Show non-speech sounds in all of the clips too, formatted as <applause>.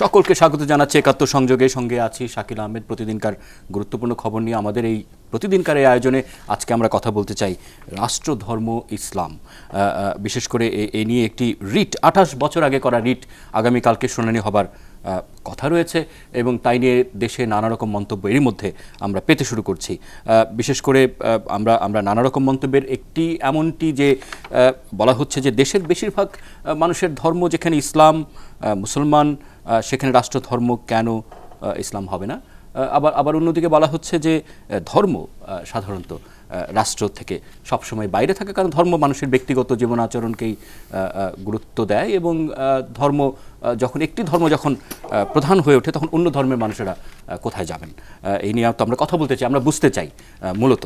সকলকে স্বাগত জানাচ্ছি একাত্তর সংযোগে। সঙ্গে আছি শাকিল আহমেদ, প্রতিদিনকার গুরুত্বপূর্ণ খবর নিয়ে আমাদের এই প্রতিদিনকার এই আয়োজনে আজকে আমরা কথা বলতে চাই রাষ্ট্র ধর্ম ইসলাম। বিশেষ করে এ- নিয়ে একটি রিট, আঠাশ বছর আগে করা রিট আগামীকালকে শুনানি হবার কথা রয়েছে এবং তাই নিয়ে দেশে নানা রকম মন্তব্য এরই মধ্যে আমরা পেতে শুরু করছি। বিশেষ করে আমরা আমরা নানা রকম মন্তব্যের একটি এমনটি যে বলা হচ্ছে যে দেশের বেশিরভাগ মানুষের ধর্ম যেখানে ইসলাম মুসলমান সেখানে রাষ্ট্র ধর্ম কেন ইসলাম হবে না? আবার আবার অন্যদিকে বলা হচ্ছে যে ধর্ম সাধারণত। রাষ্ট্র থেকে সবসময় বাইরে থাকে, কারণ ধর্ম মানুষের ব্যক্তিগত জীবন আচরণকেই গুরুত্ব দেয় এবং ধর্ম যখন একটি ধর্ম যখন প্রধান হয়ে ওঠে, তখন অন্য ধর্মের মানুষেরা কোথায় যাবেন? এই নিয়ে তো আমরা কথা বলতে চাই, আমরা বুঝতে চাই মূলত।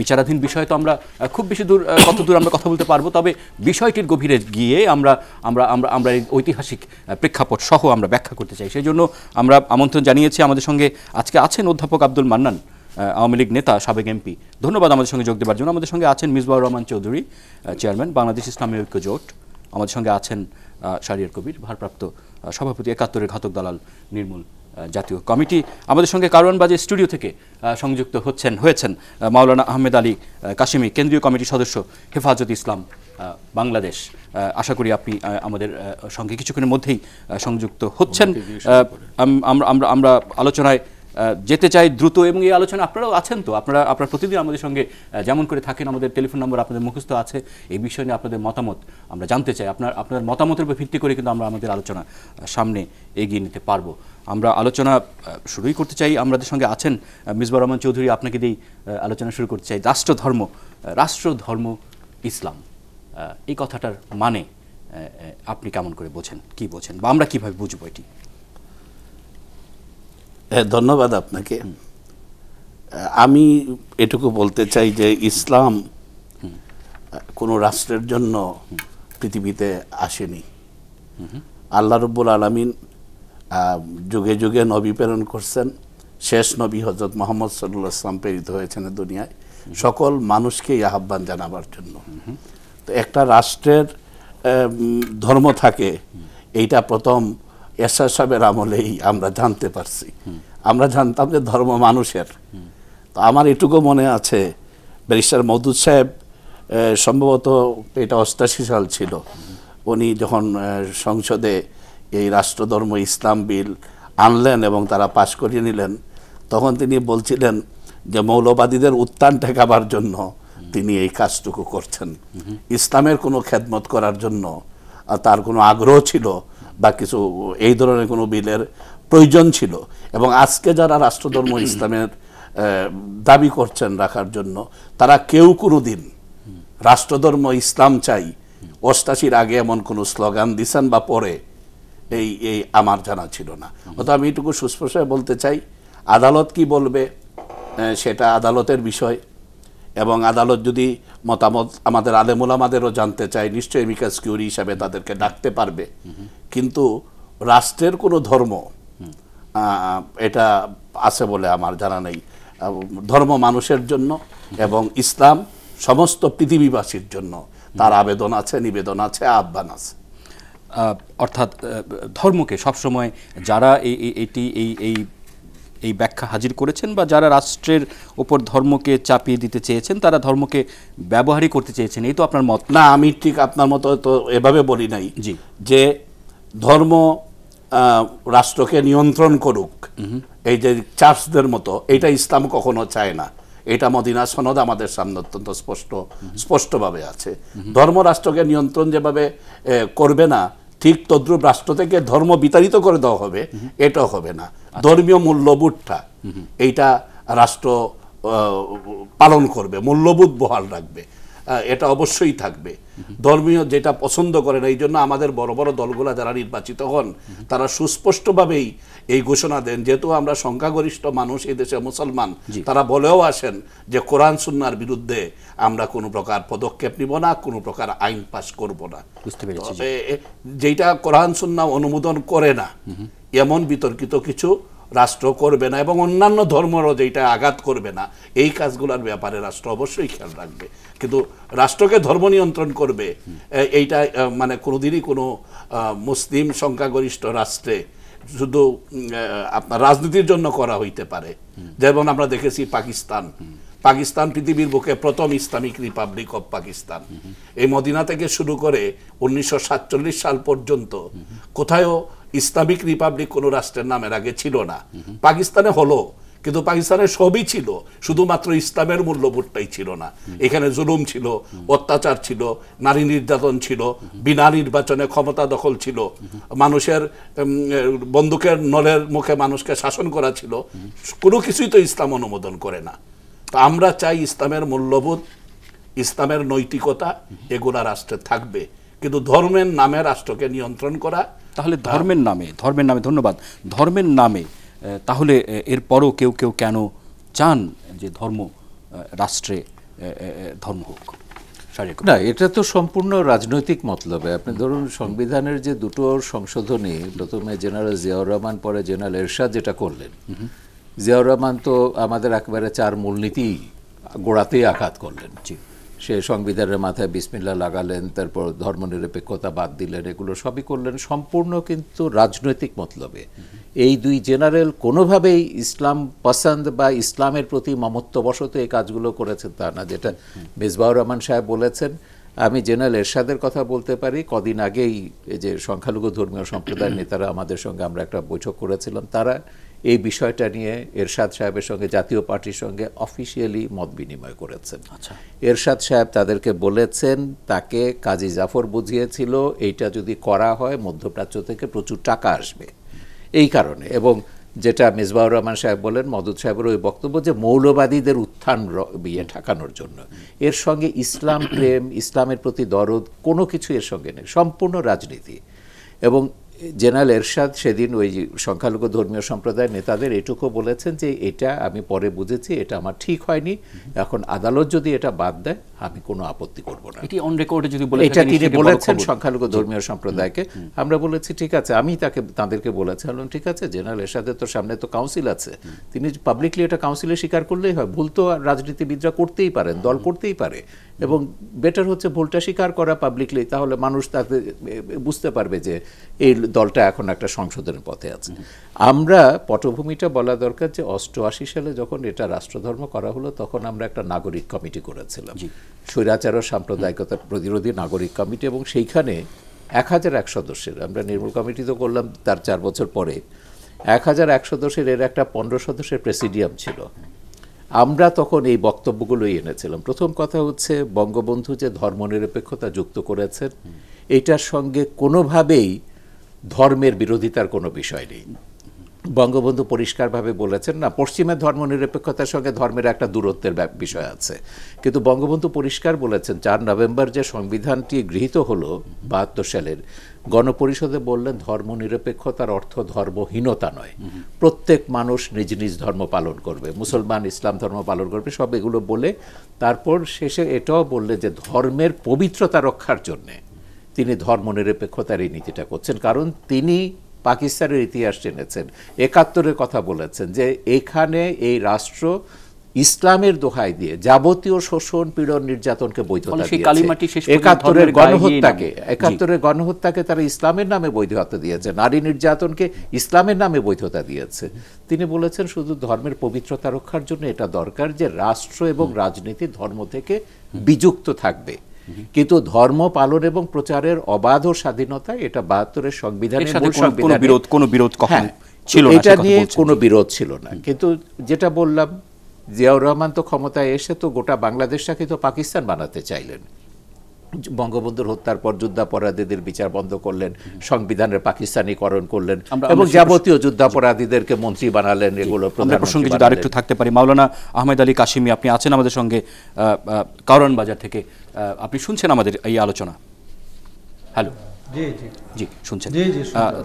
বিচারাধীন বিষয়ে তো আমরা খুব বেশি দূর কত দূর আমরা কথা বলতে পারব, তবে বিষয়টির গভীরে গিয়ে আমরা আমরা আমরা আমরা এই ঐতিহাসিক প্রেক্ষাপট সহ আমরা ব্যাখ্যা করতে চাই। সেই জন্য আমরা আমন্ত্রণ জানিয়েছি আমাদের সঙ্গে আজকে আছেন অধ্যাপক আব্দুল মান্নান। আওয়ামী লীগ নেতা সাবেক এমপি। ধন্যবাদ আমাদের সঙ্গে যোগ দেওয়ার জন্য। আমাদের সঙ্গে আছেন মিসবাউর রহমান চৌধুরী চেয়ারম্যান বাংলাদেশ ইসলামী ঐক্য জোট। আমাদের সঙ্গে আছেন শারিয়ার কবির ভারপ্রাপ্ত সভাপতি একাত্তরের ঘাতক দালাল নির্মূল জাতীয় কমিটি। আমাদের সঙ্গে কারওয়ানবাজে স্টুডিও থেকে সংযুক্ত হচ্ছেন হয়েছেন মাওলানা আহমেদ আলী কাশিমি কেন্দ্রীয় কমিটির সদস্য হেফাজত ইসলাম বাংলাদেশ। আশা করি আপনি আমাদের সঙ্গে কিছুক্ষণের মধ্যেই সংযুক্ত হচ্ছেন। আমরা আমরা আলোচনায় যেতে চাই দ্রুত এবং এই আলোচনা আপনারাও আছেন তো? আপনারা আপনারা প্রতিদিন আমাদের সঙ্গে যেমন করে থাকেন আমাদের টেলিফোন নম্বর আপনাদের মুখস্থ আছে। এই বিষয় নিয়ে আপনাদের মতামত আমরা জানতে চাই। আপনার আপনার মতামতের উপর ভিত্তি করে কিন্তু আমরা আমাদের আলোচনা সামনে এগিয়ে নিতে পারব। আমরা আলোচনা শুরুই করতে চাই। আমাদের সঙ্গে আছেন আহ, মিসবার রহমান চৌধুরী। আপনাকে দিয়েই আলোচনা শুরু করতে চাই। রাষ্ট্র ধর্ম রাষ্ট্র ধর্ম ইসলাম এই কথাটার মানে আপনি কেমন করে বোঝেন? কি বোঝেন? বা আমরা কীভাবে বুঝব এটি? হ্যাঁ ধন্যবাদ আপনাকে। আমি এটুকু বলতে চাই যে ইসলাম কোনো রাষ্ট্রের জন্য পৃথিবীতে আসেনি। আল্লাহ রব্বুল আলমিন যুগে যুগে নবী প্রেরণ করছেন। শেষ নবী হজরত মোহাম্মদ সাল্লাহ ইসলাম প্রেরিত হয়েছেন দুনিয়ায়। সকল মানুষকে আহ্বান জানাবার জন্য। তো একটা রাষ্ট্রের ধর্ম থাকে, এইটা প্রথম এরশাদ সাহেবের আমলেই আমরা জানতে পারছি। আমরা জানতাম যে ধর্ম মানুষের। তো আমার এটুকু মনে আছে, ব্যারিস্টার মধু সাহেব সম্ভবত এটা অষ্টাশি সাল ছিল। উনি যখন সংসদে এই রাষ্ট্রধর্ম ইসলাম বিল আনলেন এবং তারা পাশ করিয়ে নিলেন, তখন তিনি বলছিলেন যে মৌলবাদীদের উত্থান ঠেকাবার জন্য তিনি এই কাজটুকু করছেন। ইসলামের কোনো খেদমত করার জন্য তার কোনো আগ্রহ ছিল বা কিছু এই ধরনের কোনো বিলের প্রয়োজন ছিল। এবং আজকে যারা রাষ্ট্রধর্ম <clears throat> ইসলামের দাবি করছেন রাখার জন্য তারা কেউ কোনো দিন রাষ্ট্রধর্ম ইসলাম চাই অষ্টাশির আগে এমন কোনো স্লোগান দিছেন বা পরে এই এই আমার জানা ছিল না। অত আমি এটুকু সুস্পষ্ট বলতে চাই আদালত কি বলবে? সেটা আদালতের বিষয়। এবং আদালত যদি মতামত আমাদের আলেমুলামাদেরও জানতে চায়, নিশ্চয়ই মিকাস কিউরি হিসাবে তাদেরকে ডাকতে পারবে। কিন্তু রাষ্ট্রের কোনো ধর্ম এটা আছে বলে আমার জানা নেই। ধর্ম মানুষের জন্য এবং ইসলাম সমস্ত পৃথিবীবাসীর জন্য। তার আবেদন আছে, নিবেদন আছে, আহ্বান আছে। অর্থাৎ ধর্মকে সবসময় যারা এই, এই- এটি, এই এই এই ব্যাখ্যা হাজির করেছেন বা যারা রাষ্ট্রের ওপর ধর্মকে চাপিয়ে দিতে চেয়েছেন তারা ধর্মকে ব্যবহারই করতে চেয়েছেন। এই তো আপনার মত। না আমি ঠিক আপনার মতো তো এভাবে বলি নাই জি। যে ধর্ম রাষ্ট্রকে নিয়ন্ত্রণ করুক। এই যে চার্চদের মতো এটা ইসলাম কখনো চায় না। এটা মদিনা সনদ আমাদের সামনে অত্যন্ত স্পষ্ট স্পষ্টভাবে আছে। ধর্ম রাষ্ট্রকে নিয়ন্ত্রণ যেভাবে করবে না ঠিক তদ্রুপ রাষ্ট্র থেকে ধর্ম বিতাড়িত করে দেওয়া হবে এটাও হবে না। ধর্মীয় মূল্যবোধটা এইটা রাষ্ট্র পালন করবে মূল্যবোধ বহাল রাখবে এটা অবশ্যই থাকবে। ধর্মীয় যেটা পছন্দ করে না এই জন্য আমাদের বড় বড় দলগুলা যারা নির্বাচিত হন তারা সুস্পষ্টভাবেই এই ঘোষণা দেন। যেহেতু আমরা সংখ্যাগরিষ্ঠ মানুষ এই দেশে মুসলমান তারা বলেও আসেন যে কোরআন সুন্নার বিরুদ্ধে আমরা কোনো প্রকার পদক্ষেপ নিব না কোনো প্রকার আইন পাশ করব না। বুঝতে পেরেছি, যেটা কোরআন সুন্না অনুমোদন করে না এমন বিতর্কিত কিছু রাষ্ট্র করবে না এবং অন্যান্য ধর্মরও যেটা আঘাত করবে না এই কাজগুলোর ব্যাপারে রাষ্ট্র অবশ্যই খেয়াল রাখবে। কিন্তু রাষ্ট্রকে ধর্ম নিয়ন্ত্রণ করবে এইটা মানে কোনোদিনই কোনো মুসলিম সংখ্যাগরিষ্ঠ রাষ্ট্রে শুধু আপনার রাজনীতির জন্য করা হইতে পারে। যেমন আমরা দেখেছি পাকিস্তান। পাকিস্তান পৃথিবীর বুকে প্রথম ইসলামিক রিপাবলিক অব পাকিস্তান। এই মদিনা থেকে শুরু করে উনিশশো সাতচল্লিশ সাল পর্যন্ত কোথায়ও ইসলামিক রিপাবলিক কোনো রাষ্ট্রের নামের আগে ছিল না। পাকিস্তানে হলো। কিন্তু পাকিস্তানের সবই ছিল, শুধুমাত্র ইসলামের মূল্যবোধটাই ছিল না। এখানে জুলুম ছিল, অত্যাচার ছিল, নারী নির্যাতন ছিল, বিনা নির্বাচনে ক্ষমতা দখল ছিল, মানুষের বন্দুকের নলের মুখে মানুষকে শাসন করা ছিল। কোনো কিছুই তো ইসলাম অনুমোদন করে না। তো আমরা চাই ইসলামের মূল্যবোধ, ইসলামের নৈতিকতা এগুলা রাষ্ট্রে থাকবে। কিন্তু ধর্মের নামে রাষ্ট্রকে নিয়ন্ত্রণ করা, তাহলে ধর্মের নামে ধর্মের নামে ধন্যবাদ। ধর্মের নামে তাহলে এরপরও কেউ কেউ কেন চান যে ধর্ম রাষ্ট্রে ধর্ম হোক? না এটা তো সম্পূর্ণ রাজনৈতিক মতলবে। আপনি ধরুন সংবিধানের যে দুটো সংশোধনী প্রথমে জেনারেল জিয়াউর রহমান পরে জেনারেল এরশাদ যেটা করলেন জিয়াউর রহমান তো আমাদের একেবারে চার মূলনীতি গোড়াতেই আঘাত করলেন। সে সংবিধানের মাথায় বিসমিল্লা লাগালেন, তারপর ধর্মনিরপেক্ষতা বাদ দিলেন, এগুলো সবই করলেন। সম্পূর্ণ কিন্তু রাজনৈতিক মতলবে। এই দুই জেনারেল কোনোভাবেই ইসলাম পছন্দ বা ইসলামের প্রতি মমত্ববশত এই কাজগুলো করেছেন তা না, যেটা মেজবাউর রহমান সাহেব বলেছেন। আমি জেনারেল এরশাদের কথা বলতে পারি। কদিন আগেই এই যে সংখ্যালঘু ধর্মীয় সম্প্রদায়ের নেতারা আমাদের সঙ্গে আমরা একটা বৈঠক করেছিলাম, তারা এই বিষয়টা নিয়ে এরশাদ সাহেবের সঙ্গে জাতীয় পার্টির সঙ্গে অফিসিয়ালি মত বিনিময় করেছেন। আচ্ছা। এরশাদ সাহেব তাদেরকে বলেছেন তাকে কাজী জাফর বুঝিয়েছিল এইটা যদি করা হয় মধ্যপ্রাচ্য থেকে প্রচুর টাকা আসবে। এই কারণে এবং যেটা মিসবাউর রহমান সাহেব বলেন মদুদ সাহেবের ওই বক্তব্য যে মৌলবাদীদের উত্থান ইয়ে ঠেকানোর জন্য। এর সঙ্গে ইসলাম প্রেম ইসলামের প্রতি দরদ কোনো কিছু এর সঙ্গে নেই সম্পূর্ণ রাজনীতি। এবং জেনারেল এরশাদ সেদিন ওই সংখ্যালঘু ধর্মীয় সম্প্রদায়ের নেতাদের এটুকু বলেছেন যে এটা আমি পরে বুঝেছি, এটা আমার ঠিক হয়নি। এখন আদালত যদি এটা বাদ দেয় আমি কোনো আপত্তি করব না। এটি অন রেকর্ডে যদি বলে এটা তিনি বলেছেন সংখ্যালঘু ধর্মীয় সম্প্রদায়কে। আমরা বলেছি ঠিক আছে। আমি তাকে তাদেরকে বলেছি বললাম ঠিক আছে জেনারেল এরশাদের তো সামনে তো কাউন্সিল আছে। তিনি পাবলিকলি এটা কাউন্সিলে স্বীকার করলেই হয়। ভুল তো রাজনীতিবিদরা করতেই পারেন দল করতেই পারে। এবং বেটার হচ্ছে ভুলটা স্বীকার করা পাবলিকলি তাহলে মানুষ তাতে বুঝতে পারবে যে এই দলটা এখন একটা সংশোধনের পথে আছে। আমরা পটভূমিটা বলা দরকার যে অষ্টআশি সালে যখন এটা রাষ্ট্রধর্ম করা হলো তখন আমরা একটা নাগরিক কমিটি করেছিলাম। স্বৈরাচার ও সাম্প্রদায়িকতার প্রতিরোধী নাগরিক কমিটি এবং সেইখানে এক হাজার এক সদস্যের, আমরা নির্মূল কমিটি তো করলাম তার চার বছর পরে, এক হাজার এক সদস্যের এর একটা পনেরো সদস্যের প্রেসিডিয়াম ছিল। আমরা তখন এই বক্তব্যগুলোই এনেছিলাম। প্রথম কথা হচ্ছে বঙ্গবন্ধু যে ধর্মনিরপেক্ষতা যুক্ত করেছেন, এটার সঙ্গে কোনোভাবেই ধর্মের বিরোধিতার কোনো বিষয় নেই। বঙ্গবন্ধু পরিষ্কারভাবে বলেছেন, না পশ্চিমের ধর্মনিরপেক্ষতার সঙ্গে ধর্মের একটা দূরত্বের বিষয় আছে। কিন্তু বঙ্গবন্ধু পরিষ্কার বলেছেন, চার নভেম্বর যে সংবিধানটি গৃহীত হলো, বাহাত্তর সালের, গণপরিষদে বললেন ধর্মনিরপেক্ষতার অর্থ ধর্মহীনতা নয়। প্রত্যেক মানুষ নিজ নিজ ধর্ম পালন করবে। মুসলমান, ইসলাম ধর্ম পালন করবে, সব এগুলো বলে তারপর শেষে এটাও বললে যে ধর্মের পবিত্রতা রক্ষার জন্যে তিনি ধর্মনিরপেক্ষতার এই নীতিটা করছেন। কারণ তিনি পাকিস্তানের ইতিহাস জেনেছেন। একাত্তরের কথা বলেছেন যে এখানে এই রাষ্ট্র ইসলামের দোহাই দিয়ে যাবতীয় শোষণ পীড়ন নির্যাতনকে বৈধতা দিয়েছে। গণহত্যাকে একাত্তরের গণহত্যাকে তারা ইসলামের নামে বৈধতা দিয়েছে নারী নির্যাতনকে ইসলামের নামে বৈধতা দিয়েছে। তিনি বলেছেন শুধু ধর্মের পবিত্রতা রক্ষার জন্য এটা দরকার যে রাষ্ট্র এবং রাজনীতি ধর্ম থেকে বিযুক্ত থাকবে। কিন্তু ধর্ম পালন এবং প্রচারের অবাধ ও স্বাধীনতা এটা বাহাত্তরের সংবিধানের কোনো- বিরোধ কোনো বিরোধ কখনো হ্যাঁ, ছিল না এটা নিয়ে কোনো বিরোধ ছিল না। কিন্তু যেটা বললাম জিয়াউর রহমান তো ক্ষমতায় এসে তো গোটা বাংলাদেশটাকে তো পাকিস্তান বানাতে চাইলেন। বঙ্গবন্ধুর হত্যার পর যুদ্ধাপরাধীদের বিচার বন্ধ করলেন সংবিধানের পাকিস্তানিকরণ করলেন এবং যাবতীয় যুদ্ধাপরাধীদেরকে মন্ত্রী বানালেন এগুলো আমরা প্রসঙ্গে যদি আরেকটু থাকতে পারি মাওলানা আহমেদ আলী কাশিমি আপনি আছেন আমাদের সঙ্গে আহ, বাজার থেকে আপনি শুনছেন আমাদের এই আলোচনা? হ্যালো? জি জি। জি শুনছেন।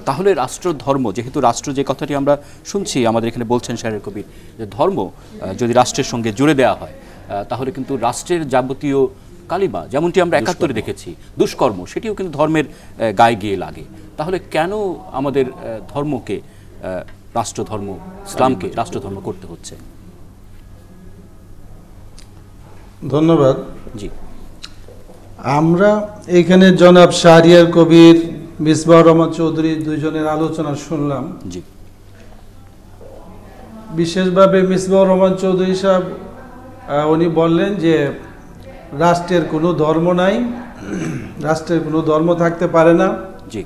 তাহলে রাষ্ট্র ধর্ম যেহেতু রাষ্ট্র যে কথাটি আমরা শুনছি আমাদের এখানে বলছেন শাহের কবির যে ধর্ম আহ, যদি রাষ্ট্রের সঙ্গে জুড়ে দেওয়া হয় আহ, তাহলে কিন্তু রাষ্ট্রের যাবতীয় কালিমা যেমনটি আমরা একাত্তরে দেখেছি দুষ্কর্ম সেটিও কিন্তু ধর্মের গায়ে গিয়ে লাগে। তাহলে কেন আমাদের ধর্মকে রাষ্ট্রধর্ম ইসলামকে রাষ্ট্রধর্ম করতে হচ্ছে? ধন্যবাদ। জি। আমরা এখানে জনাব শাহরিয়ার কবির মিসবাহ রহমান চৌধুরী দুইজনের আলোচনা শুনলাম। জি। বিশেষভাবে মিসবাহ রহমান চৌধুরী সাহেব আহ, উনি বললেন যে রাষ্ট্রের কোনো ধর্ম নাই রাষ্ট্রের কোনো ধর্ম থাকতে পারে না। জি।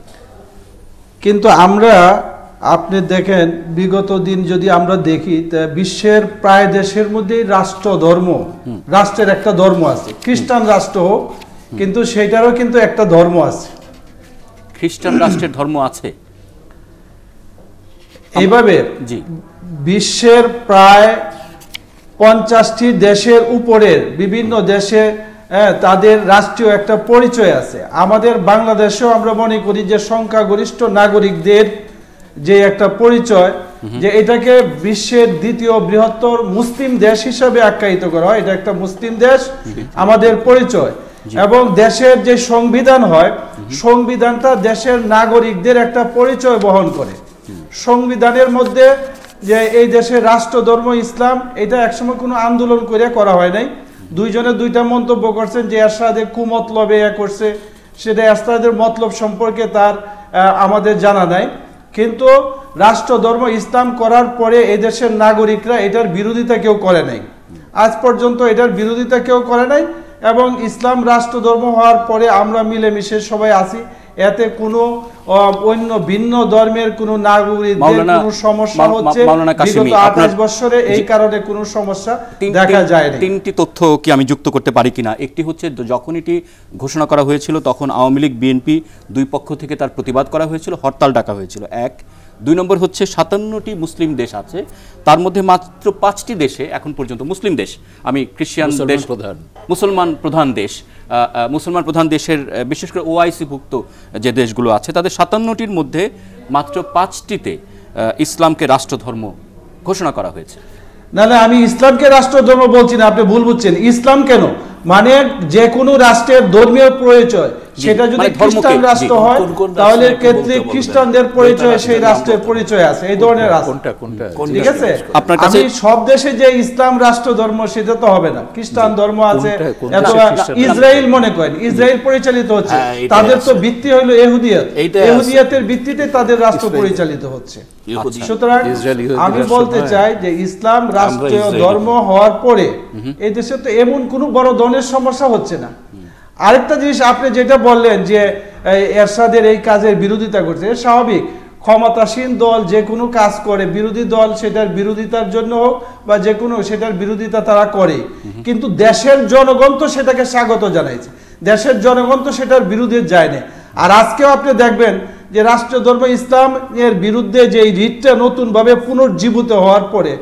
কিন্তু আমরা আপনি দেখেন বিগত দিন যদি আমরা দেখি বিশ্বের প্রায় দেশের মধ্যেই রাষ্ট্র ধর্ম রাষ্ট্রের একটা ধর্ম আছে। খ্রিস্টান রাষ্ট্র হোক কিন্তু সেটারও কিন্তু একটা ধর্ম আছে। খ্রিস্টান রাষ্ট্রের ধর্ম আছে। এইভাবে জি। বিশ্বের প্রায় পঞ্চাশটি দেশের উপরের বিভিন্ন দেশে তাদের রাষ্ট্রীয় একটা পরিচয় আছে। আমাদের বাংলাদেশেও আমরা মনে করি যে সংখ্যাগরিষ্ঠ নাগরিকদের যে একটা পরিচয় যে এটাকে বিশ্বের দ্বিতীয় বৃহত্তর মুসলিম দেশ হিসাবে আখ্যায়িত করা হয়। এটা একটা মুসলিম দেশ আমাদের পরিচয়। এবং দেশের যে সংবিধান হয় সংবিধানটা দেশের নাগরিকদের একটা পরিচয় বহন করে। সংবিধানের মধ্যে যে এই দেশের রাষ্ট্র, ধর্ম, ইসলাম, এটা একসময় কোনো আন্দোলন করে করা হয় নাই। দুইজনে দুইটা মন্তব্য করছেন যে এরশাদে কুমতলবে এ করছে, সেটা এরশাদের মতলব সম্পর্কে তার আমাদের জানা নাই। কিন্তু রাষ্ট্র, ধর্ম, ইসলাম করার পরে এই দেশের নাগরিকরা এটার বিরোধিতা কেউ করে নাই। আজ পর্যন্ত এটার বিরোধিতা কেউ করে নাই। এবং ইসলাম রাষ্ট্র ধর্ম হওয়ার পরে আমরা মিলেমিশে সবাই আছি। এতে কোনো অন্য ভিন্ন ধর্মের কোনো নাগরিকদের কোনো সমস্যা হচ্ছে। বিগত আঠাশ বছরে এই কারণে কোনো সমস্যা দেখা যায় তিনটি তথ্য কি আমি যুক্ত করতে পারি কিনা? একটি হচ্ছে যখন এটি ঘোষণা করা হয়েছিল তখন আওয়ামী লীগ বিএনপি দুই পক্ষ থেকে তার প্রতিবাদ করা হয়েছিল হরতাল ডাকা হয়েছিল। এক দুই নম্বর হচ্ছে সাতান্নটি মুসলিম দেশ আছে। তার মধ্যে মাত্র পাঁচটি দেশে এখন পর্যন্ত মুসলিম দেশ। আমি খ্রিস্টান দেশ প্রধান। মুসলমান প্রধান দেশ। মুসলমান প্রধান দেশের বিশেষ করে ওআইসি ভুক্ত যে দেশগুলো আছে তাদের সাতান্নটির মধ্যে মাত্র পাঁচটিতে ইসলামকে রাষ্ট্রধর্ম ঘোষণা করা হয়েছে। না না আমি ইসলামকে রাষ্ট্র ধর্ম বলছি না আপনি ভুল বুঝছেন। ইসলাম কেন? মানে যে কোনো রাষ্ট্রের ধর্মীয় পরিচয় সেটা যদি মানে খ্রিস্টান রাষ্ট্র হয় তাহলে ক্ষেত্রে খ্রিস্টানদের পরিচয় সেই রাষ্ট্রের পরিচয় আছে এই ধরনের কোনটা? কোনটা? ঠিক আছে? আপনার কাছে- আমি সব দেশে যে ইসলাম রাষ্ট্র ধর্ম সেটা তো হবে না। খ্রিস্টান ধর্ম আছে ইসরায়েল মনে করেন ইসরায়েল পরিচালিত হচ্ছে। হ্যাঁ, তাদের তো ভিত্তি হলো এহুদিয়াত। এহুদিয়াতের ভিত্তিতে তাদের রাষ্ট্র পরিচালিত হচ্ছে। সুতরাং আমি বলতে চাই যে ইসলাম রাষ্ট্রীয় ধর্ম হওয়ার পরে এই দেশে তো এমন কোনো বড় ধরনের সমস্যা হচ্ছে না। আরেকটা জিনিস আপনি যেটা বললেন যে এরশাদের এই কাজের বিরোধিতা করছে স্বাভাবিক। ক্ষমতাসীন দল যে কোনো কাজ করে বিরোধী দল সেটার বিরোধিতার জন্য হোক বা যে কোনো সেটার বিরোধিতা তারা করে। কিন্তু দেশের জনগণ তো সেটাকে স্বাগত জানাইছে। দেশের জনগণ তো সেটার বিরুদ্ধে যায় না আর আজকেও আপনি দেখবেন যে রাষ্ট্রীয় ধর্ম ইসলাম এর বিরুদ্ধে যে এই রিটটা নতুনভাবে পুনর্জীবিত হওয়ার পরে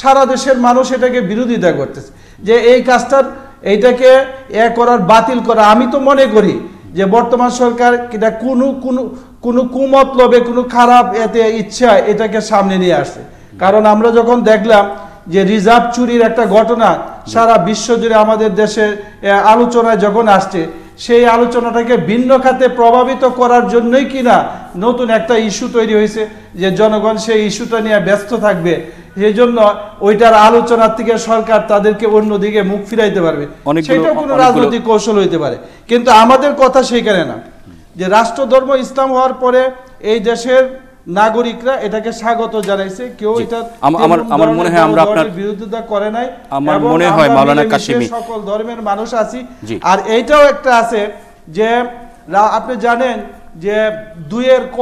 সারা দেশের মানুষ এটাকে বিরোধিতা করতেছে। যে এই কাজটার এইটাকে এ করার, বাতিল করা। আমি তো মনে করি যে বর্তমান সরকার এটা কোনো কোনো কোনো কুমতলবে, কোনো খারাপ এতে ইচ্ছা এটাকে সামনে নিয়ে আসছে কারণ আমরা যখন দেখলাম যে রিজার্ভ চুরির একটা ঘটনা সারা বিশ্ব জুড়ে আমাদের দেশে আলোচনায় যখন আসছে সেই আলোচনাটাকে ভিন্ন খাতে প্রভাবিত করার জন্যই কিনা নতুন একটা ইস্যু তৈরি হয়েছে যে জনগণ সেই ইস্যুটা নিয়ে ব্যস্ত থাকবে। সেই জন্য ওইটার আলোচনার থেকে সরকার তাদেরকে অন্যদিকে মুখ ফিরাইতে পারবে। সেটাও কোনো রাজনৈতিক কৌশল হইতে পারে। কিন্তু আমাদের কথা সেইখানে না। যে রাষ্ট্র ধর্ম ইসলাম হওয়ার পরে এই দেশের নাগরিকরা এটাকে স্বাগত জানাইছে। কেউ এটা আমার- আমার মনে হয় আমরা আপনার- বিরোধিতা করে নাই। আমার মনে হয় মাওলানা কাশিমি- সকল ধর্মের মানুষ আছি। আর এইটাও একটা আছে যে আপনি জানেন যে দুইয়ের ক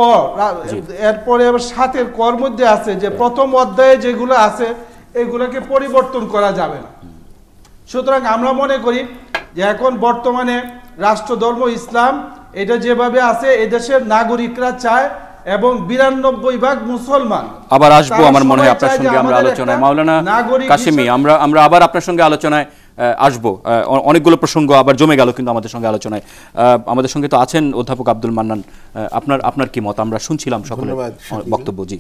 এরপরে আবার সাতের কর মধ্যে আছে যে প্রথম অধ্যায়ে যেগুলো আছে এগুলোকে পরিবর্তন করা যাবে না। সুতরাং আমরা মনে করি যে এখন বর্তমানে রাষ্ট্র ধর্ম ইসলাম এটা যেভাবে আছে এদেশের নাগরিকরা চায় এবং বিরানব্বই ভাগ মুসলমান। আবার আসব আমার মনে হয় আপনার সঙ্গে আমরা আলোচনায় মাওলানা কাশিমি আমরা আমরা আবার আপনার সঙ্গে আলোচনায় আসব। অনেকগুলো প্রসঙ্গ আবার জমে গেল কিন্তু আমাদের সঙ্গে আলোচনায়। আমাদের সঙ্গে তো আছেন অধ্যাপক আব্দুল মান্নান। আপনার আপনার কি মত? আমরা শুনছিলাম সকলের বক্তব্য জি।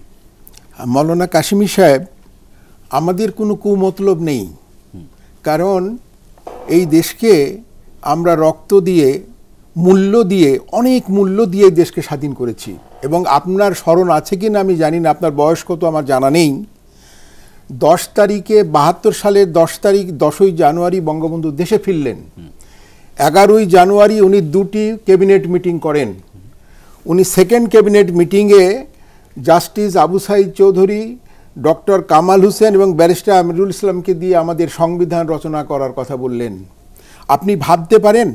মৌলানা কাশিমি সাহেব আমাদের কোনো কুমতলব নেই। কারণ এই দেশকে আমরা রক্ত দিয়ে মূল্য দিয়ে, অনেক মূল্য দিয়ে দেশকে স্বাধীন করেছি। এবং আপনার স্মরণ আছে কি না আমি জানি না, আপনার বয়স কত আমার জানা নেই। দশ তারিখে, বাহাত্তর সালের দশ তারিখ, দশই জানুয়ারি বঙ্গবন্ধু দেশে ফিরলেন। এগারোই জানুয়ারি উনি দুটি ক্যাবিনেট মিটিং করেন। উনি সেকেন্ড ক্যাবিনেট মিটিংয়ে জাস্টিস আবু সাইদ চৌধুরী, ডক্টর কামাল হোসেন এবং ব্যারিস্টার আমিরুল ইসলামকে দিয়ে আমাদের সংবিধান রচনা করার কথা বললেন। আপনি ভাবতে পারেন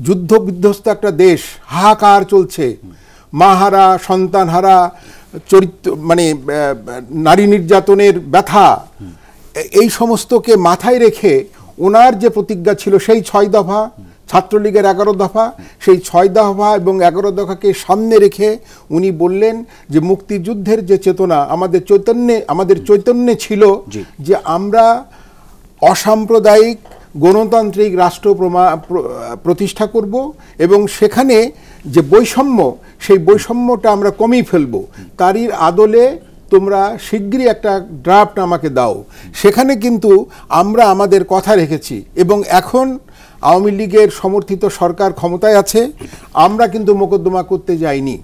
যুদ্ধ বিধ্বস্ত একটা দেশ হাহাকার চলছে। মাহারা সন্তানহারা চরিত্র মানে নারী নির্যাতনের ব্যথা এই সমস্তকে মাথায় রেখে ওনার যে প্রতিজ্ঞা ছিল সেই ছয় দফা ছাত্রলীগের এগারো দফা সেই ছয় দফা এবং এগারো দফাকে সামনে রেখে উনি বললেন যে মুক্তিযুদ্ধের যে চেতনা আমাদের চৈতন্যে আমাদের চৈতন্যে ছিল যে আমরা অসাম্প্রদায়িক গণতান্ত্রিক রাষ্ট্র প্রতিষ্ঠা করব এবং সেখানে যে বৈষম্য, সেই বৈষম্যটা আমরা কমিয়ে ফেলব। তারই আদলে তোমরা শিগগিরই একটা ড্রাফট আমাকে দাও। সেখানে কিন্তু আমরা আমাদের কথা রেখেছি এবং এখন আওয়ামী লীগের সমর্থিত সরকার ক্ষমতায় আছে। আমরা কিন্তু মোকদ্দমা করতে যাইনি।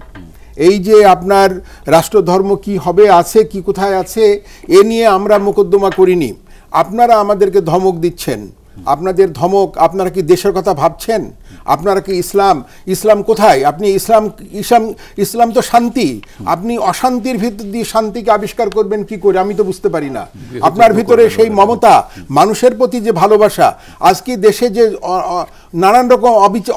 এই যে আপনার রাষ্ট্রধর্ম কি হবে, আছে কি, কোথায় আছে, এ নিয়ে আমরা মোকদ্দমা করিনি। আপনারা আমাদেরকে ধমক দিচ্ছেন। আপনাদের ধমক আপনারা কি দেশের কথা ভাবছেন? আপনারা কি ইসলাম ইসলাম কোথায়? আপনি ইসলাম ইসলাম ইসলাম তো শান্তি। আপনি অশান্তির ভিতর দিয়ে শান্তিকে আবিষ্কার করবেন কি করে? আমি তো বুঝতে পারি না। আপনার ভিতরে সেই মমতা মানুষের প্রতি যে ভালোবাসা আজকে দেশে যে নানান রকম অবিচ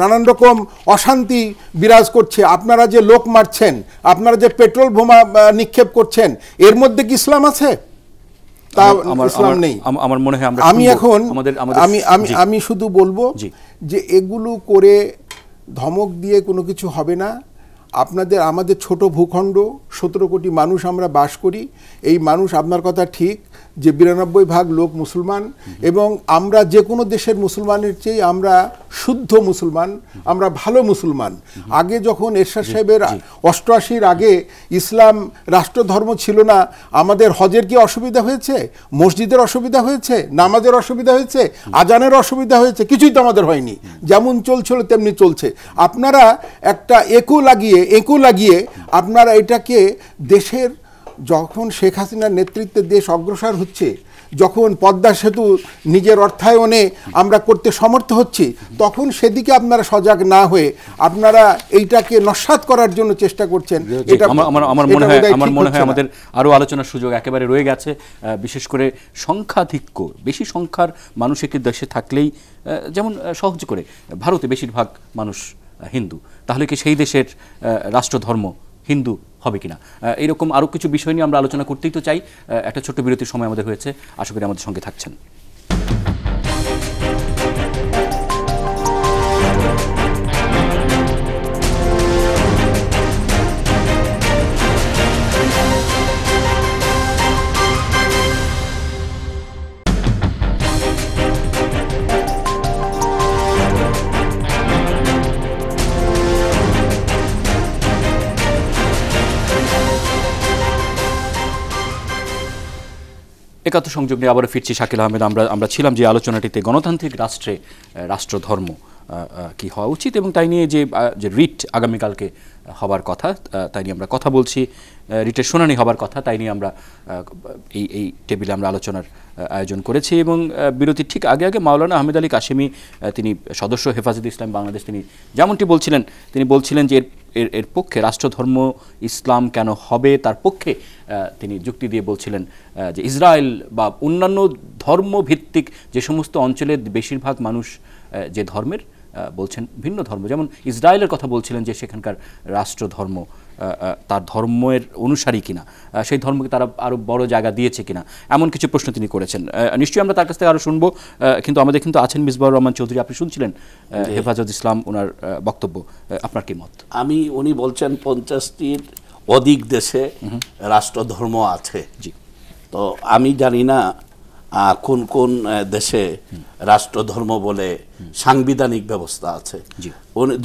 নানান রকম অশান্তি বিরাজ করছে। আপনারা যে লোক মারছেন আপনারা যে পেট্রোল বোমা নিক্ষেপ করছেন এর মধ্যে কি ইসলাম আছে? তা ইসলাম নেই। আমার মনে হয় আমরা আমি এখন আমাদের আমাদের আমি আমি আমি শুধু বলব যে এগুলো করে ধমক দিয়ে কোনো কিছু হবে না। আপনাদের আমাদের ছোট ভূখণ্ড সতেরো কোটি মানুষ আমরা বাস করি। এই মানুষ আপনার কথা ঠিক যে বিরানব্বই ভাগ লোক মুসলমান এবং আমরা যে কোনো দেশের মুসলমানের চেয়ে আমরা শুদ্ধ মুসলমান আমরা ভালো মুসলমান। আগে যখন এরশাদ সাহেবের অষ্টআশির আগে ইসলাম রাষ্ট্রধর্ম ছিল না আমাদের হজের কি অসুবিধা হয়েছে? মসজিদের অসুবিধা হয়েছে? নামাজের অসুবিধা হয়েছে? আজানের অসুবিধা হয়েছে? কিছুই তো আমাদের হয়নি। যেমন চলছিল তেমনি চলছে। আপনারা একটা একু লাগিয়ে একু লাগিয়ে আপনারা এটাকে দেশের যখন শেখ হাসিনার নেতৃত্বে দেশ অগ্রসর হচ্ছে যখন পদ্মা সেতু নিজের অর্থায়নে আমরা করতে সমর্থ হচ্ছি তখন সেদিকে আপনারা সজাগ না হয়ে আপনারা এইটাকে নস্বাত করার জন্য চেষ্টা করছেন। আমার আমার মনে হয় আমার মনে হয় আমাদের আরও আলোচনার সুযোগ একেবারে রয়ে গেছে। বিশেষ করে সংখ্যাধিক্য বেশি সংখ্যার মানুষ একটি দেশে থাকলেই যেমন সহজ করে ভারতে বেশিরভাগ মানুষ হিন্দু। তাহলে কি সেই দেশের রাষ্ট্রধর্ম হিন্দু হবে কিনা। এরকম আরও কিছু বিষয় নিয়ে আমরা আলোচনা করতেই তো চাই। একটা ছোট্ট বিরতির সময় আমাদের হয়েছে। আশা করি আমাদের সঙ্গে থাকছেন। একাত্তর সংযোগ নিয়ে আবারও ফিরছি, শাকিল আহমেদ। আমরা আমরা ছিলাম যে আলোচনাটিতে গণতান্ত্রিক রাষ্ট্রে রাষ্ট্রধর্ম কি হওয়া উচিত এবং তাই নিয়ে যে যে রিট আগামীকালকে হবার কথা তাই নিয়ে আমরা কথা বলছি রিটের শুনানি হবার কথা, তাই নিয়ে আমরা এই এই টেবিলে আমরা আলোচনার আয়োজন করেছি এবং বিরতির ঠিক আগে আগে মাওলানা আহমেদ আলী কাশেমি তিনি সদস্য হেফাজত ইসলাম বাংলাদেশ, তিনি যেমনটি বলছিলেন, তিনি বলছিলেন যে এর এর পক্ষে রাষ্ট্রধর্ম, ইসলাম কেন হবে? তার পক্ষে তিনি যুক্তি দিয়ে বলছিলেন যে ইসরায়েল বা অন্যান্য ধর্মভিত্তিক যে সমস্ত অঞ্চলের বেশিরভাগ মানুষ যে ধর্মের বলছেন ভিন্ন ধর্ম। যেমন ইসরায়েলের কথা বলছিলেন যে সেখানকার রাষ্ট্রধর্ম তার ধর্মের অনুসারী কিনা সেই ধর্মকে তারা আরও বড় জায়গা দিয়েছে কিনা এমন কিছু প্রশ্ন তিনি করেছেন। নিশ্চয়ই আমরা তার কাছ থেকে আরও শুনব। কিন্তু আমাদের কিন্তু আছেন মিসবাউর রহমান চৌধুরী আপনি শুনছিলেন? হেফাজত ইসলাম ওনার বক্তব্য। আপনার কি মত? আমি উনি বলছেন পঞ্চাশটির অধিক দেশে রাষ্ট্রধর্ম আছে। জি। তো আমি জানি না কোন কোন দেশে রাষ্ট্রধর্ম বলে সাংবিধানিক ব্যবস্থা আছে।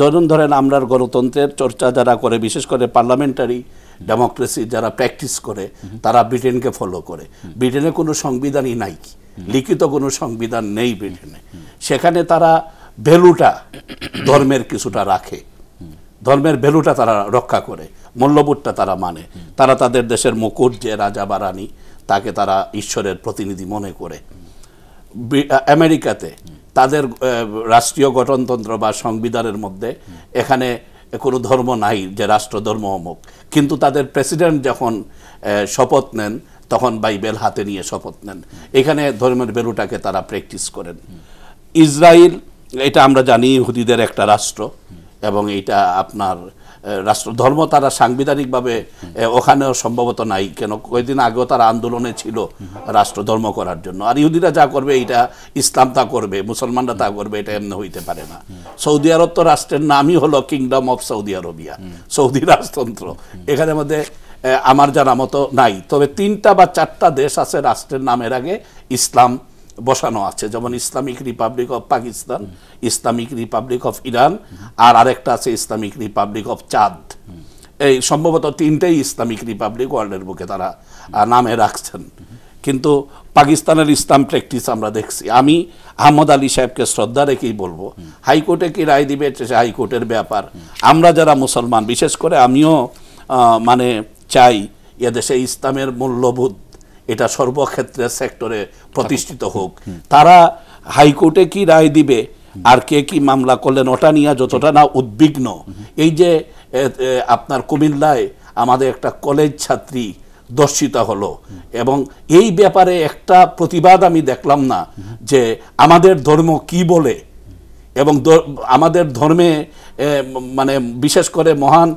ধরুন ধরেন আমরা গণতন্ত্রের চর্চা যারা করে বিশেষ করে পার্লামেন্টারি ডেমোক্রেসি যারা প্র্যাকটিস করে তারা ব্রিটেনকে ফলো করে। ব্রিটেনে কোনো সংবিধানই নাই লিখিত কোনো সংবিধান নেই ব্রিটেনে। সেখানে তারা ভ্যালুটা ধর্মের কিছুটা রাখে। ধর্মের ভ্যালুটা তারা রক্ষা করে মূল্যবোধটা তারা মানে। তারা তাদের দেশের মুকুট যে রাজা বা রানী তাকে তারা ঈশ্বরের প্রতিনিধি মনে করে। আমেরিকাতে তাদের রাষ্ট্রীয় গঠনতন্ত্র বা সংবিধানের মধ্যে এখানে কোনো ধর্ম নাই যে রাষ্ট্রধর্ম অমুক। কিন্তু তাদের প্রেসিডেন্ট যখন শপথ নেন, তখন বাইবেল হাতে নিয়ে শপথ নেন। এখানে ধর্মের বেলুটাকে তারা প্র্যাকটিস করেন। ইসরায়েল এটা আমরা জানি ইহুদিদের একটা রাষ্ট্র এবং এটা আপনার রাষ্ট্র, ধর্ম তারা সাংবিধানিকভাবে ওখানেও সম্ভবত নাই। কেন? কয়েকদিন আগেও তারা আন্দোলনে ছিল রাষ্ট্র, ধর্ম করার জন্য। আর ইহুদিরা যা করবে, এটা ইসলাম তা করবে, মুসলমানরা তা করবে, এটা এমনি হইতে পারে না। সৌদি আরব তো রাষ্ট্রের নামই হলো kingdom of Saudi Arabia Saudi রাজতন্ত্র। এখানে মধ্যে আমার জানা মতো নাই। তবে তিনটা বা চারটা দেশ আছে রাষ্ট্রের নামের আগে ইসলাম বসানো আছে, যেমন Islamic republic of Pakistan, Islamic republic of Iran, আর আরেকটা আছে ইসলামিক রিপাবলিক অফ চাঁদ। এই সম্ভবত তিনটেই ইসলামিক রিপাবলিক ওয়ার্ল্ডের বুকে তারা নামে রাখছেন। কিন্তু পাকিস্তানের ইসলাম প্র্যাকটিস আমরা দেখছি। আমি আহমদ আলী সাহেবকে শ্রদ্ধা রেখেই বলব, হাইকোর্টে কি রায় দিবে, এটা হাইকোর্টের ব্যাপার। আমরা যারা মুসলমান, বিশেষ করে আমিও মানে চাই এদেশে ইসলামের মূল্যবোধ এটা সর্বক্ষেত্রে সেক্টরে প্রতিষ্ঠিত হোক। তারা হাইকোর্টে কি রায় দিবে? আর কে কি মামলা করলেন ওটা নিয়ে যতটা না উদ্বিগ্ন? এই যে আপনার কুমিল্লায় আমাদের একটা কলেজ ছাত্রী দর্শিতা হলো। এবং এই ব্যাপারে একটা প্রতিবাদ আমি দেখলাম না যে আমাদের ধর্ম কি বলে? এবং আমাদের ধর্মে মানে বিশেষ করে মহান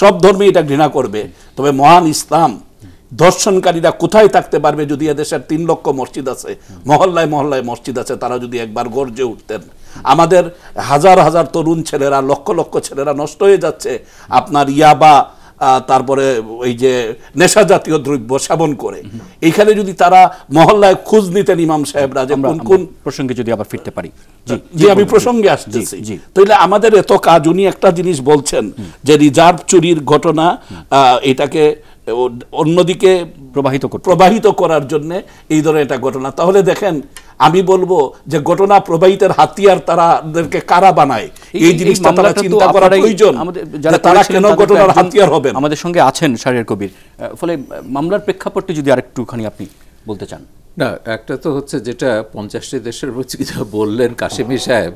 সব ধর্মে এটা ঘৃণা করবে। তবে মহান ইসলাম দর্শনকারীরা কোথায় থাকতে পারবে যদি এদেশের তিন লক্ষ মসজিদ আছে? মহল্লায় মহল্লায় মসজিদ আছে তারা যদি একবার গর্জে উঠতেন। আমাদের হাজার হাজার তরুণ ছেলেরা লক্ষ লক্ষ ছেলেরা নষ্ট হয়ে যাচ্ছে। আপনার ইয়াবা তারপরে ওই যে নেশা জাতীয় দ্রব্য সেবন করে। এইখানে যদি তারা মহল্লায় খোঁজ নিতেন ইমাম সাহেবরা যে কোন কোন প্রসঙ্গে যদি আবার ফিরতে পারি। জি আমি প্রসঙ্গে আসতেছি। জি। আমাদের এত কাজ উনি একটা জিনিস বলছেন যে রিজার্ভ চুরির ঘটনা আহ, এটাকে অন্যদিকে প্রবাহিত করতে। প্রবাহিত করার জন্য এই ধরনের একটা ঘটনা। তাহলে দেখেন আমি বলব যে ঘটনা প্রবাহিতের হাতিয়ার তারাদেরকে কারা বানায়? এই জিনিসটা তারা চিন্তা করা প্রয়োজন যারা তারা কেন ঘটনার হাতিয়ার হবেন? আমাদের সঙ্গে আছেন শারিয়ার কবির। ফলে মামলার প্রেক্ষাপটটি যদি আরেকটুখানি আপনি বলতে চান। না একটা তো হচ্ছে যেটা পঞ্চাশটি দেশের মধ্যে যেটা বললেন কাশিমি সাহেব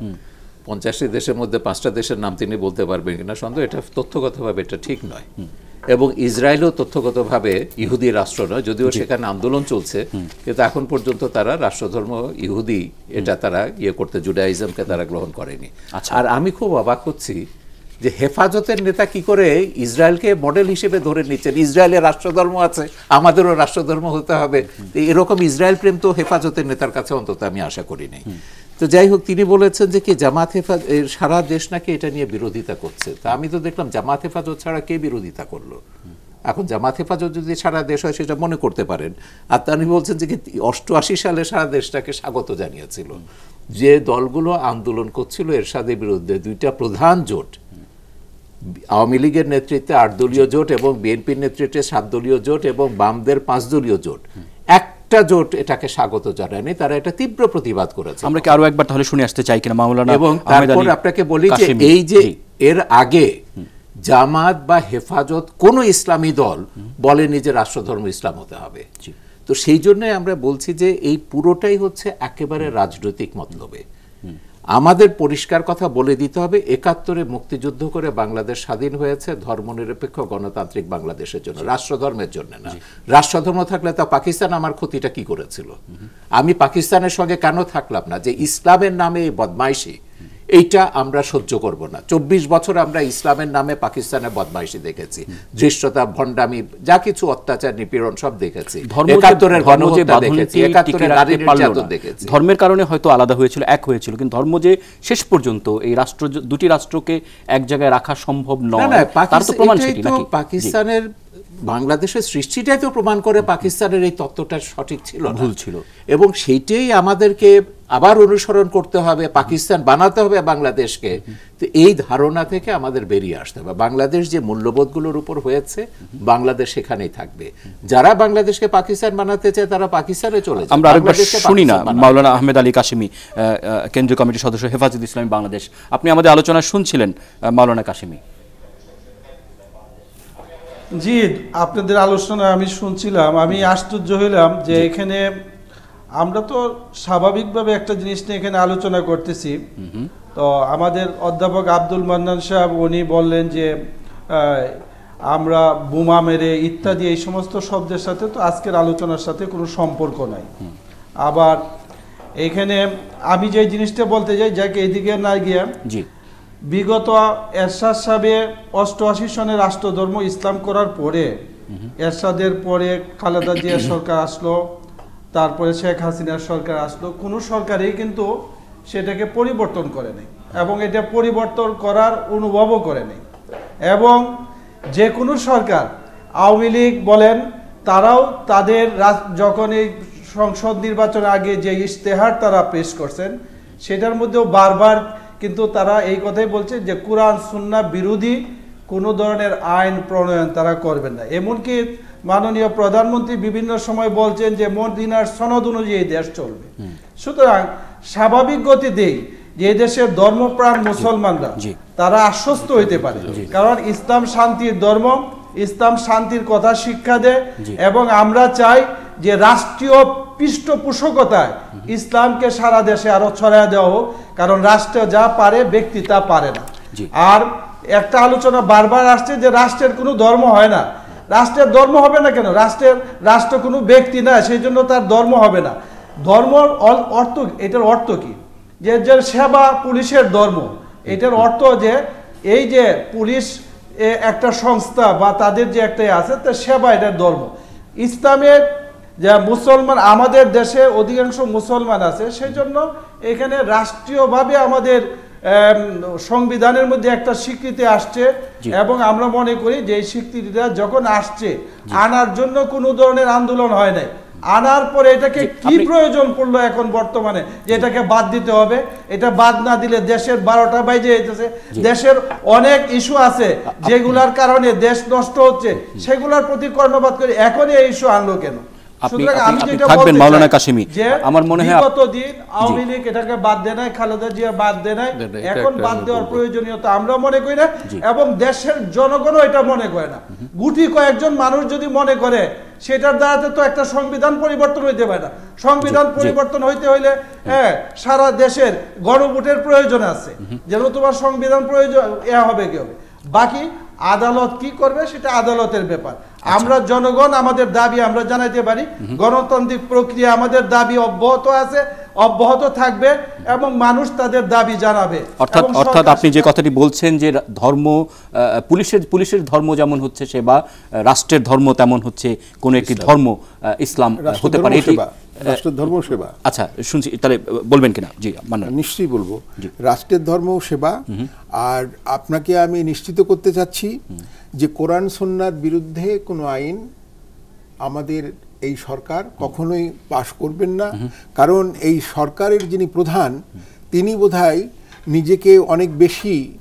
পঞ্চাশটি দেশের মধ্যে পাঁচটা দেশের নাম তিনি বলতে পারবেন কিনা সন্দেহ এটা তথ্যগতভাবে এটা ঠিক নয়। এবং ইসরায়েলও তথ্যগতভাবে ইহুদি রাষ্ট্র নয় যদিও সেখানে আন্দোলন চলছে কিন্তু এখন পর্যন্ত তারা রাষ্ট্রধর্ম ইহুদি এটা তারা ইয়ে করতে জুডাইজমকে তারা গ্রহণ করেনি। আচ্ছা। আর আমি খুব অবাক হচ্ছি যে হেফাজতের নেতা কি করে ইসরায়েলকে মডেল হিসেবে ধরে নিচ্ছেন? ইসরায়েলের রাষ্ট্রধর্ম আছে আমাদেরও রাষ্ট্রধর্ম হতে হবে। এরকম ইসরায়েল প্রেম তো হেফাজতের নেতার কাছে অন্তত আমি আশা করিনি তো যাই হোক তিনি বলেছেন যে কি জামাত হেফাজ সারা দেশ নাকি এটা নিয়ে বিরোধিতা করছে। তা আমি তো দেখলাম জামাত হেফাজত ছাড়া কে বিরোধিতা করল? এখন জামাত হেফাজত যদি সারা দেশ হয় সেটা মনে করতে পারেন। আর তিনি বলছেন যে কি অষ্টআশি সালে সারা দেশটাকে স্বাগত জানিয়েছিল। যে দলগুলো আন্দোলন করছিল এরশাদের বিরুদ্ধে দুইটা প্রধান জোট আওয়ামী লীগের নেতৃত্বে আট দলীয় জোট এবং বিএনপির নেতৃত্বে সাত দলীয় জোট এবং বামদের পাঁচ দলীয় জোট। একটা জোট এটাকে স্বাগত জানায়নি তারা এটা তীব্র প্রতিবাদ করেছে। আমরা কি আরও একবার তাহলে শুনে আসতে চাই কিনা? মাওলানা এবং তারপর আপনাকে বলি যে এই যে এর আগে জামাত বা হেফাজত কোন ইসলামী দল বলেনি যে রাষ্ট্রধর্ম ইসলাম হতে হবে। তো সেই জন্যই আমরা বলছি যে এই পুরোটাই হচ্ছে একেবারে রাজনৈতিক মতলবে। আমাদের পরিষ্কার কথা বলে দিতে হবে একাত্তরে মুক্তিযুদ্ধ করে বাংলাদেশ স্বাধীন হয়েছে ধর্মনিরপেক্ষ গণতান্ত্রিক বাংলাদেশের জন্য রাষ্ট্রধর্মের জন্য না। রাষ্ট্রধর্ম থাকলে তা পাকিস্তান আমার ক্ষতিটা কি করেছিল? আমি পাকিস্তানের সঙ্গে কেন থাকলাম না যে ইসলামের নামে এই বদমাইশি এইটা আমরা সহ্য করব না। চব্বিশ বছর আমরা ইসলামের নামে পাকিস্তানের বদমাইশি দেখেছি ধৃষ্টতা ভণ্ডামি যা কিছু অত্যাচার নিপীড়ন সব দেখেছি। একাত্তরের গণহত্যা দেখেছি একাত্তরের নারী নির্যাতন দেখেছি। ধর্মের কারণে হয়তো আলাদা হয়েছিল এক হয়েছিল কিন্তু ধর্ম যে শেষ পর্যন্ত এই রাষ্ট্র দুটি রাষ্ট্রকে এক জায়গায় রাখা সম্ভব নয় তার তো প্রমাণ সেটি নাকি? পাকিস্তানের বাংলাদেশের সৃষ্টিটাই তো প্রমাণ করে পাকিস্তানের এই তত্ত্বটা সঠিক ছিল ভুল ছিল। এবং সেইটাই আমাদেরকে আবার অনুসরণ করতে হবে পাকিস্তান বানাতে হবে বাংলাদেশকে। তো এই ধারণা থেকে আমাদের বেরিয়ে আসতে হবে। বাংলাদেশ যে মূল্যবোধগুলোর উপর হয়েছে বাংলাদেশ সেখানেই থাকবে। যারা বাংলাদেশকে পাকিস্তান বানাতে চায় তারা পাকিস্তানে চলে যায় আমরা আরেকবার শুনি না মাওলানা আহমেদ আলী কাশিমি কেন্দ্রীয় কমিটির সদস্য হেফাজত ইসলামী বাংলাদেশ। আপনি আমাদের আলোচনা শুনছিলেন মাওলানা কাশিমি। জি আপনাদের আলোচনা আমি শুনছিলাম আমি আশ্চর্য হইলাম যে এখানে আমরা তো স্বাভাবিকভাবে একটা জিনিস নিয়ে এখানে আলোচনা করতেছি। তো আমাদের অধ্যাপক আব্দুল মান্নান সাহেব উনি বললেন যে আমরা বোমা মেরে ইত্যাদি এই সমস্ত শব্দের সাথে তো আজকের আলোচনার সাথে কোনো সম্পর্ক নাই। আবার এখানে আমি যে জিনিসটা বলতে চাই যাকে এদিকে না গিয়ে বিগত এরশাদ সাহেবের অষ্টআশি সনে রাষ্ট্রধর্ম ইসলাম করার পরে, এরশাদের পরে খালেদা জিয়ার সরকার আসলো, তারপরে শেখ হাসিনার সরকার আসলো। কোনো সরকারই কিন্তু সেটাকে পরিবর্তন করে নেই এবং এটা পরিবর্তন করার অনুভবও করে নেই। এবং যে কোনো সরকার, আওয়ামী লীগ বলেন, তারাও তাদের যখন এই সংসদ নির্বাচনের আগে যে ইশতেহার তারা পেশ করছেন, সেটার মধ্যেও বারবার কিন্তু তারা এই কথাই বলছে যে কোরআন সুন্না বিরোধী কোনো ধরনের আইন প্রণয়ন তারা করবেন না। এমনকি মাননীয় প্রধানমন্ত্রী বিভিন্ন সময় বলছেন যে মদিনার সনদ অনুযায়ী দেশ চলবে। সুতরাং স্বাভাবিক গতিতেই যে দেশের ধর্মপ্রাণ মুসলমানরা তারা আশ্বস্ত হইতে পারে। কারণ ইসলাম শান্তির ধর্ম ইসলাম শান্তির কথা শিক্ষা দেয় এবং আমরা চাই যে রাষ্ট্রীয় পৃষ্ঠপোষকতায় ইসলামকে সারা দেশে আরও ছড়ায় দেওয়া হোক কারণ রাষ্ট্র যা পারে ব্যক্তি তা পারে না। আর একটা আলোচনা বারবার আসছে যে রাষ্ট্রের কোনো ধর্ম হয় না। রাষ্ট্রের ধর্ম হবে না কেন? রাষ্ট্রের রাষ্ট্র কোনো ব্যক্তি না সেই জন্য তার ধর্ম হবে না। ধর্ম অর্থ এটার অর্থ কি? যে যে সেবা পুলিশের ধর্ম। এটার অর্থ যে এই যে পুলিশ একটা সংস্থা বা তাদের যে একটা আছে তা সেবা এটার ধর্ম। ইসলামের যে মুসলমান আমাদের দেশে অধিকাংশ মুসলমান আছে সেই জন্য এখানে রাষ্ট্রীয়ভাবে আমাদের সংবিধানের মধ্যে একটা স্বীকৃতি আসছে এবং আমরা মনে করি যে এই স্বীকৃতিটা যখন আসছে আনার জন্য কোনো ধরনের আন্দোলন হয় নাই। আনার পরে এটাকে কি প্রয়োজন পড়ল এখন বর্তমানে? যে এটাকে বাদ দিতে হবে। এটা বাদ না দিলে দেশের বারোটা বাইজে যেতেছে দেশের অনেক ইস্যু আছে যেগুলার কারণে দেশ নষ্ট হচ্ছে। সেগুলার প্রতি কর্ণপাত করে এখনই এই ইস্যু আনলো কেন? আপনি- থাকবেন মাওলানা। যে আমার মনে হয় দিন আওয়ামী লীগ এটাকে বাদ দেয় নাই খালেদা জিয়া বাদ দেয় নাই। এখন বাদ দেওয়ার প্রয়োজনীয়তা আমরা মনে করি না এবং দেশের জনগণও এটা মনে করে না। গুটি কয়েকজন মানুষ যদি মনে করে সেটার দ্বারাতে তো একটা সংবিধান পরিবর্তন হইতে পারে না। সংবিধান। পরিবর্তন হইতে হইলে হ্যাঁ সারা দেশের গণভোটের প্রয়োজন আছে। যেন তোমার সংবিধান প্রয়োজন এ হবে কি হবে? বাকি আদালত কি করবে? সেটা আদালতের ব্যাপার। আমরা জনগণ আমাদের দাবি আমরা জানাইতে পারি। গণতান্ত্রিক প্রক্রিয়া আমাদের দাবি অব্যাহত আছে অব্যাহত থাকবে এবং মানুষ তাদের দাবি জানাবে। অর্থাৎ অর্থাৎ আপনি যে কথাটি বলছেন যে ধর্ম পুলিশের পুলিশের ধর্ম যেমন হচ্ছে সেবা রাষ্ট্রের ধর্ম তেমন হচ্ছে কোন একটি ধর্ম ইসলাম হতে পারে। এটি রাষ্ট্রের ধর্ম সেবা। আচ্ছা শুনছি তাহলে বলবেন কিনা? জি মানে নিশ্চয়ই বলব। রাষ্ট্রের ধর্ম সেবা আর আপনাকে আমি নিশ্চিত করতে চাচ্ছি যে কোরআন সন্ন্যার বিরুদ্ধে কোনো আইন আমাদের এই সরকার কখনোই পাশ করবেন না। কারণ এই সরকারের যিনি প্রধান তিনি বোধহয় নিজেকে অনেক বেশি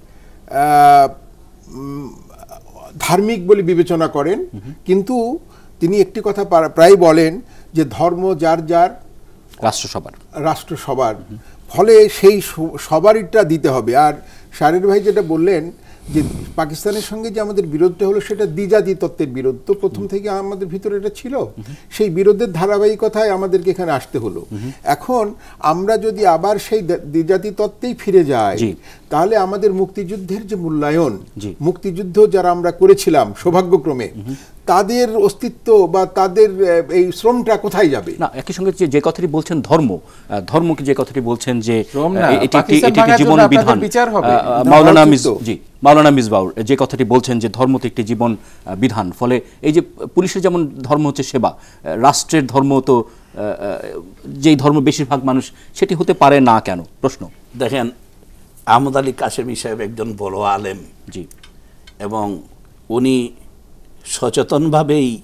ধার্মিক বলে বিবেচনা করেন। কিন্তু তিনি একটি কথা পারা- প্রায় বলেন যে ধর্ম যার যার রাষ্ট্রসভার। রাষ্ট্রসভার। ফলে সেই স- সবারইটা দিতে হবে। আর শারের ভাই যেটা বললেন যে পাকিস্তানের সঙ্গে যে আমাদের বিরোধটা হলো সেটা দ্বিজাতি তত্ত্বের বিরোধ। তো প্রথম থেকে আমাদের ভিতরে এটা ছিল। সেই বিরোধের ধারাবাহিকতায় আমাদেরকে এখানে আসতে হলো। এখন আমরা যদি আবার সেই দ্বিজাতি তত্ত্বেই ফিরে যাই তাহলে আমাদের মুক্তিযুদ্ধের যে মূল্যায়ন মুক্তিযুদ্ধ যারা আমরা করেছিলাম সৌভাগ্যক্রমে তাদের অস্তিত্ব বা তাদের এই শ্রমটা কোথায় যাবে? না একই সঙ্গে যে কথাটি বলছেন ধর্ম আহ, ধর্মকে যে কথাটি বলছেন যে এটি একটি এটি জীবন বিধান। মাওলানা। জি মাওলানা মিসবাউর যে কথাটি বলছেন যে ধর্ম তো একটি জীবন বিধান ফলে এই যে পুলিশের যেমন ধর্ম হচ্ছে সেবা রাষ্ট্রের ধর্ম তো আহ, আহ, যেই ধর্ম বেশিরভাগ মানুষ সেটি হতে পারে না কেন? প্রশ্ন। দেখেন আহমদ আলী কাশেমি সাহেব একজন বড় আলেম। জি। এবং উনি সচেতনভাবেই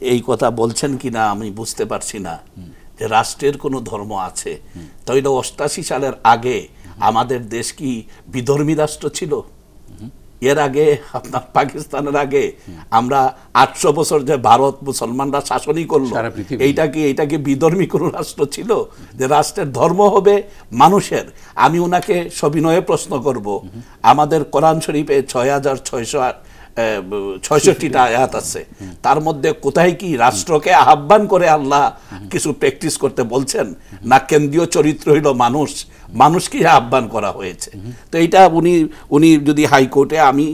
এই কথা বলছেন কিনা আমি বুঝতে পারছি না। যে রাষ্ট্রের কোনো ধর্ম আছে। তাইলে অষ্টাশি সালের আগে আমাদের দেশ কি বিধর্মী রাষ্ট্র ছিল? এর আগে আপনার পাকিস্তানের আগে আমরা আটশো বছর যে ভারত মুসলমানরা শাসনই করল। এইটা কি এইটা কি বিধর্মী কোনো রাষ্ট্র ছিল? যে রাষ্ট্রের ধর্ম হবে মানুষের। আমি ওনাকে সবিনয়ে প্রশ্ন করব। আমাদের কোরআন শরীফে ছয় হাজার ছয়শো আট ছয়ষট্টিটা আয়াত আছে। তার মধ্যে কোথায় কি রাষ্ট্রকে আহ্বান করে আল্লাহ কিছু প্র্যাকটিস করতে বলছেন? না কেন্দ্রীয় চরিত্র হইল মানুষ মানুষকে আহ্বান করা হয়েছে। তো এইটা উনি উনি যদি হাইকোর্টে আমি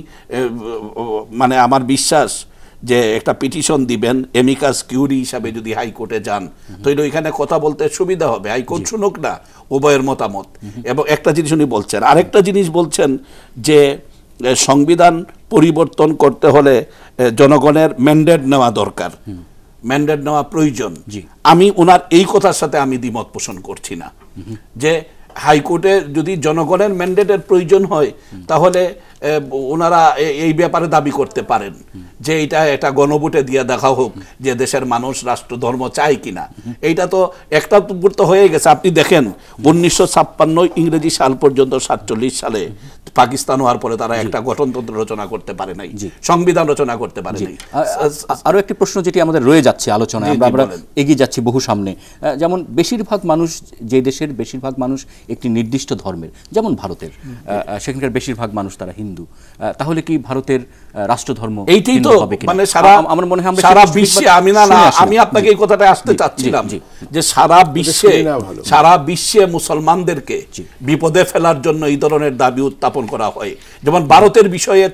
মানে আমার বিশ্বাস যে একটা পিটিশন দিবেন এমিকাস কিউরি হিসাবে যদি হাইকোর্টে যান তাহলে ওইখানে কথা বলতে সুবিধা হবে। হাইকোর্ট শুনুক না উভয়ের মতামত। এবং একটা জিনিস উনি বলছেন আরেকটা জিনিস বলছেন যে সংবিধান পরিবর্তন করতে হলে জনগণের ম্যান্ডেট নেওয়া দরকার। ম্যান্ডেট নেওয়া প্রয়োজন। জি। আমি ওনার এই কথার সাথে আমি দ্বিমত পোষণ করছি না। যে হাইকোর্টে যদি জনগণের ম্যান্ডেটের প্রয়োজন হয় তাহলে ওনারা এই ব্যাপারে দাবি করতে পারেন যে এটা একটা গণভোটে দিয়ে দেখা হোক যে দেশের মানুষ রাষ্ট্র ধর্ম চায় কিনা। এইটা তো একটা তো হয়ে গেছে। আপনি দেখেন উনিশশো ছাপ্পান্ন ইংরেজি সাল পর্যন্ত সাতচল্লিশ সালে পাকিস্তান হওয়ার পরে তারা একটা গঠনতন্ত্র রচনা করতে পারে নাই সংবিধান রচনা করতে পারে নাই। আ- আ- আরও একটি প্রশ্ন যেটি আমাদের রয়ে যাচ্ছে আলোচনায় আমরা। এগিয়ে যাচ্ছি বহু সামনে। যেমন বেশিরভাগ মানুষ যে দেশের বেশিরভাগ মানুষ একটি নির্দিষ্ট ধর্মের যেমন ভারতের। সেখানকার বেশিরভাগ মানুষ তারা হিন্দু। আহ, তাহলে কি ভারতের রাষ্ট্রধর্ম এইটাই তো মানে সারা আমার মনে হয় সারা বিশ্বে আমি না না আমি আপনাকে এই কথাটা আসতে চাচ্ছিলাম যে সারা বিশ্বে। সারা বিশ্বে মুসলমানদেরকে বিপদে ফেলার জন্য এই ধরনের দাবি উত্থাপন করা হয়। যেমন ভারতের বিষয়ে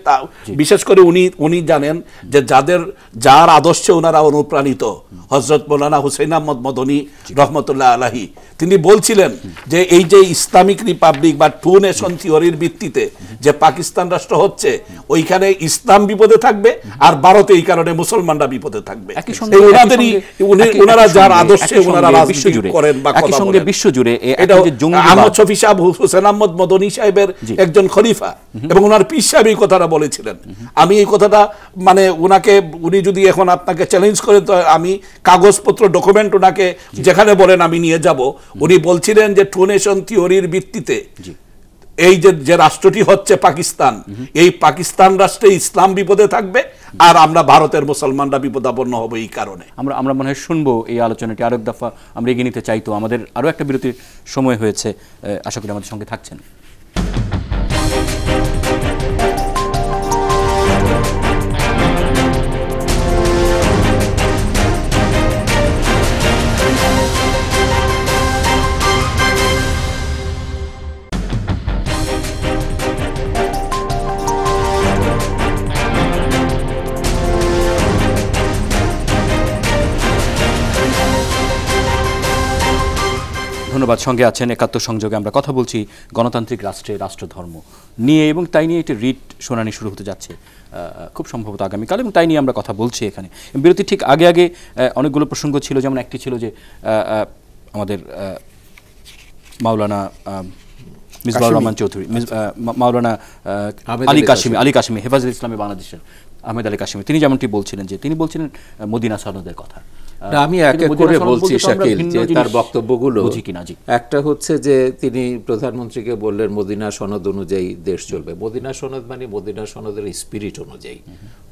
বিশেষ করে উনি উনি জানেন যে যাদের যার আদর্শে ওনারা অনুপ্রাণিত হজরত মৌলানা হুসেন আহমদ মদনী রহমতুল্লাহ আলাহি। তিনি বলছিলেন যে এই যে ইসলামিক রিপাবলিক বা টু নেশন থিওরির ভিত্তিতে যে পাকিস্তান রাষ্ট্র হচ্ছে ওইখানে ইসলাম বিপদে থাকবে আর ভারতে এই কারণে মুসলমানরা বিপদে থাকবে। ওনাদেরই ওনারা যার আদর্শে ওনারা রাজনীতি করেন বা একই কথা সঙ্গে বলেন। বিশ্বজুড়ে এটা আহমদ শফি সাহেব হোসেন আহমদ মদনী সাহেবের একজন খলিফা এবং ওনার পীর সাহেব এই কথাটা বলেছিলেন। আমি এই কথাটা মানে ওনাকে উনি যদি এখন আপনাকে চ্যালেঞ্জ করেন তো আমি কাগজপত্র ডকুমেন্ট ওনাকে যেখানে বলেন আমি নিয়ে যাব। উনি বলছিলেন যে টু নেশন থিওরির ভিত্তিতে এই যে যে রাষ্ট্রটি হচ্ছে পাকিস্তান, এই পাকিস্তান রাষ্ট্রে ইসলাম বিপদে থাকবে আর আমরা ভারতের মুসলমানরা বিপদাপন্ন হব এই কারণে। আমরা আমরা মনে হয় শুনব এই আলোচনাটি আরেক দফা। আমরা এগিয়ে নিতে চাইতো আমাদের আরও একটা বিরতির সময় হয়েছে। আশা করি আমাদের সঙ্গে থাকছেন। ধন্যবাদ। সঙ্গে আছেন একাত্তর সংযোগে আমরা কথা বলছি গণতান্ত্রিক রাষ্ট্রে রাষ্ট্রধর্ম নিয়ে এবং তাই নিয়ে একটি রিট শুনানি শুরু হতে যাচ্ছে খুব সম্ভবত আগামীকাল এবং তাই নিয়ে আমরা কথা বলছি এখানে। বিরতি ঠিক আগে আগে অনেকগুলো প্রসঙ্গ ছিল যেমন একটি ছিল যে আমাদের মাওলানা মিসবাউর রহমান চৌধুরী মাওলানা আলী কাশিমি আলী কাশিমি হেফাজুল ইসলামী বাংলাদেশের আহমেদ আলী কাশিমি। তিনি যেমনটি বলছিলেন যে তিনি বলছিলেন মদিনা সনদের কথা। আমি এক এক করে বলছি শাকিল যে তার বক্তব্যগুলো একটা হচ্ছে যে তিনি প্রধানমন্ত্রীকে বললেন মদিনা সনদ অনুযায়ী দেশ চলবে। মদিনা সনদ মানে মদিনা সনদের স্পিরিট অনুযায়ী।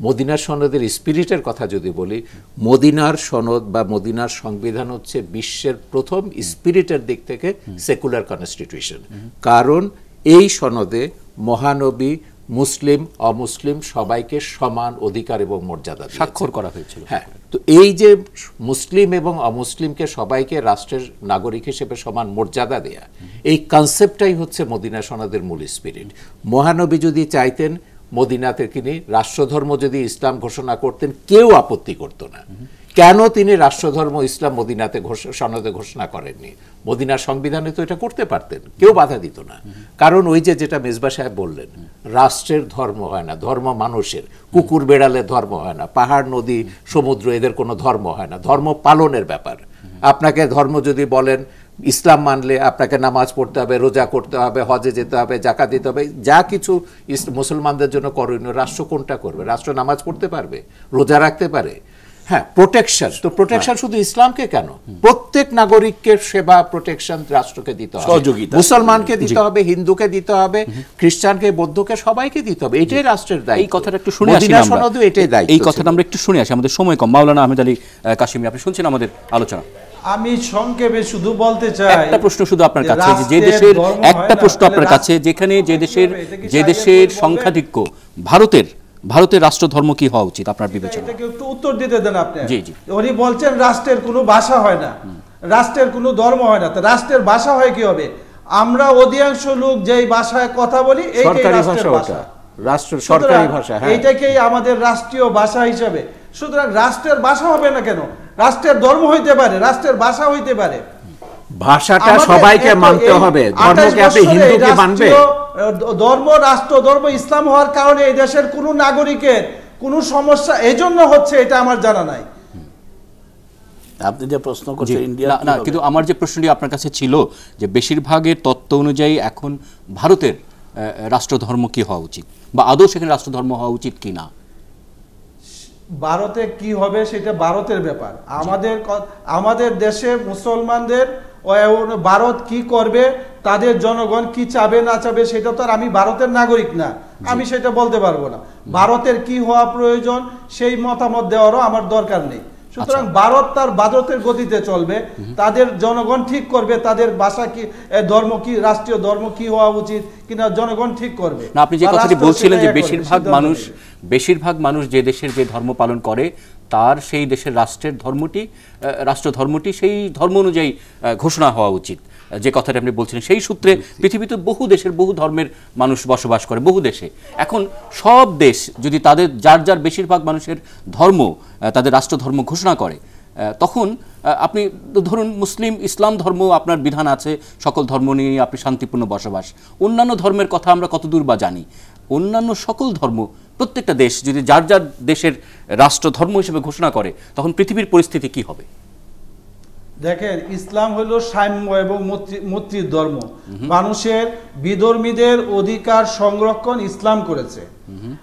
মদিনা সনদের স্পিরিটের কথা যদি বলি মদিনার সনদ বা মদিনার সংবিধান হচ্ছে বিশ্বের প্রথম স্পিরিটের দিক থেকে সেকুলার কনস্টিটিউশন কারণ এই সনদে মহানবী মুসলিম অমুসলিম সবাইকে সমান অধিকার এবং মর্যাদা স্বাক্ষর করা হয়েছিল। হ্যাঁ তো এই যে মুসলিম এবং অমুসলিমকে সবাইকে রাষ্ট্রের নাগরিক হিসেবে সমান মর্যাদা দেয়া এই কনসেপ্টটাই হচ্ছে মদিনা সনদের মূল স্পিরিট মহানবী যদি চাইতেন মদিনাতে তিনি রাষ্ট্রধর্ম যদি ইসলাম ঘোষণা করতেন কেউ আপত্তি করতো না। কেন তিনি রাষ্ট্রধর্ম ইসলাম মদিনাতে সনদে ঘোষণা করেননি? মদিনার সংবিধানে তো এটা করতে পারতেন। কেউ বাধা দিত না। কারণ ওই যে যেটা মেজবা সাহেব বললেন, রাষ্ট্রের ধর্ম হয় না, ধর্ম মানুষের। কুকুর বেড়ালের ধর্ম হয় না, পাহাড়, নদী, সমুদ্র, এদের কোনো ধর্ম হয় না। ধর্ম পালনের ব্যাপার। আপনাকে ধর্ম যদি বলেন, ইসলাম মানলে আপনাকে নামাজ পড়তে হবে, রোজা করতে হবে, হজে যেতে হবে, জাকাত দিতে হবে, যা কিছু মুসলমানদের জন্য করণীয়, রাষ্ট্র কোনটা করবে? রাষ্ট্র নামাজ পড়তে পারবে? রোজা রাখতে পারে? হ্যাঁ প্রোটেকশন তো প্রোটেকশন শুধু ইসলামকে কেন? প্রত্যেক নাগরিককে সেবা প্রোটেকশন রাষ্ট্রকে দিতে হবে। সহযোগিতা। মুসলমানকে দিতে হবে হিন্দুকে দিতে হবে খ্রিস্টানকে বৌদ্ধকে সবাইকে দিতে হবে। এটাই রাষ্ট্রের দায়িত্ব। এই কথাটা একটু শুনে আসি না আমরা। সনদও এটাই দায়িত্ব এই কথাটা আমরা একটু শুনে আসি। আমাদের সময় কম। মাওলানা আহমেদ আলী কাশিমি আপনি শুনছেন আমাদের আলোচনা? আমি সংক্ষেপে শুধু বলতে চাই একটা প্রশ্ন শুধু আপনার কাছে। যে- যে দেশের একটা প্রশ্ন আপনার কাছে যেখানে যে দেশের যে দেশের? সংখ্যাধিক্য ভারতের ভারতের রাষ্ট্রধর্ম কি হওয়া উচিত আপনার বিবেচনা এটাকে একটু উত্তর দিতে দেন আপনি। জি, জি। উনি বলছেন রাষ্ট্রের কোনো ভাষা হয় না। রাষ্ট্রের কোনো ধর্ম হয় না। তো রাষ্ট্রের ভাষা হয় কি হবে? আমরা অধিকাংশ লোক যেই ভাষায় কথা বলি এইটাই সরকারি রাষ্ট্রের ভাষা ভাষা। রাষ্ট্র সরকারি ভাষা হ্যাঁ। এইটাকেই আমাদের রাষ্ট্রীয় ভাষা হিসাবে। সুতরাং রাষ্ট্রের ভাষা হবে না কেন? রাষ্ট্রের ধর্ম হইতে পারে রাষ্ট্রের ভাষা হইতে পারে। ভাষাটা সবাইকে মানতে হবে। ধর্মকে আপনি হিন্দুকে মানবে? ধর্ম রাষ্ট্র ধর্ম ইসলাম হওয়ার কারণে এই দেশের কোনো নাগরিকের কোনো সমস্যা এজন্য হচ্ছে এটা আমার জানা নাই। আপনি যে প্রশ্ন করছেন ইন্ডিয়া না না কিন্তু আমার যে প্রশ্নটি আপনার কাছে ছিল যে বেশিরভাগের তত্ত্ব অনুযায়ী এখন ভারতের রাষ্ট্রধর্ম কি হওয়া উচিত? বা আদৌ সেখানে রাষ্ট্রধর্ম হওয়া উচিত কি না ভারতে কি হবে সেটা ভারতের ব্যাপার। আমাদের আমাদের দেশে মুসলমানদের ভারত কি করবে তাদের জনগণ কি চাবে না চাবে সেটা তো আর আমি ভারতের নাগরিক না। আমি সেটা বলতে পারব না। ভারতের কি হওয়া প্রয়োজন সেই মতামত দেওয়ারও আমার দরকার নেই। সুতরাং ভারত তার ভারতের গতিতে চলবে। তাদের জনগণ ঠিক করবে তাদের ভাষা কি ধর্ম কি রাষ্ট্রীয় ধর্ম কি হওয়া উচিত কিনা জনগণ ঠিক করবে। না আপনি যে কথাটি বলছিলেন যে বেশিরভাগ মানুষ বেশিরভাগ মানুষ যে দেশের যে ধর্ম পালন করে তার সেই দেশের রাষ্ট্রের ধর্মটি রাষ্ট্র ধর্মটি সেই ধর্ম অনুযায়ী ঘোষণা হওয়া উচিত। যে কথাটা আপনি বলছিলেন, সেই সূত্রে পৃথিবীতে বহু দেশের, বহু ধর্মের মানুষ বসবাস করে, বহু দেশে। এখন সব দেশ যদি তাদের, যার যার বেশিরভাগ মানুষের ধর্ম তাদের রাষ্ট্র ধর্ম ঘোষণা করে তখন আপনি ধরুন মুসলিম, ইসলাম ধর্ম আপনার বিধান আছে, সকল ধর্ম নিয়ে আপনি শান্তিপূর্ণ বসবাস। অন্যান্য ধর্মের কথা আমরা কতদূর বা জানি। অন্যান্য সকল ধর্ম প্রত্যেকটা দেশ যদি যার যার দেশের রাষ্ট্র ধর্ম হিসেবে ঘোষণা করে তখন পৃথিবীর পরিস্থিতি কি হবে? দেখেন ইসলাম হলো সাম্য এবং মৈত্রী- মৈত্রীর ধর্ম। মানুষের বিধর্মীদের অধিকার সংরক্ষণ ইসলাম করেছে।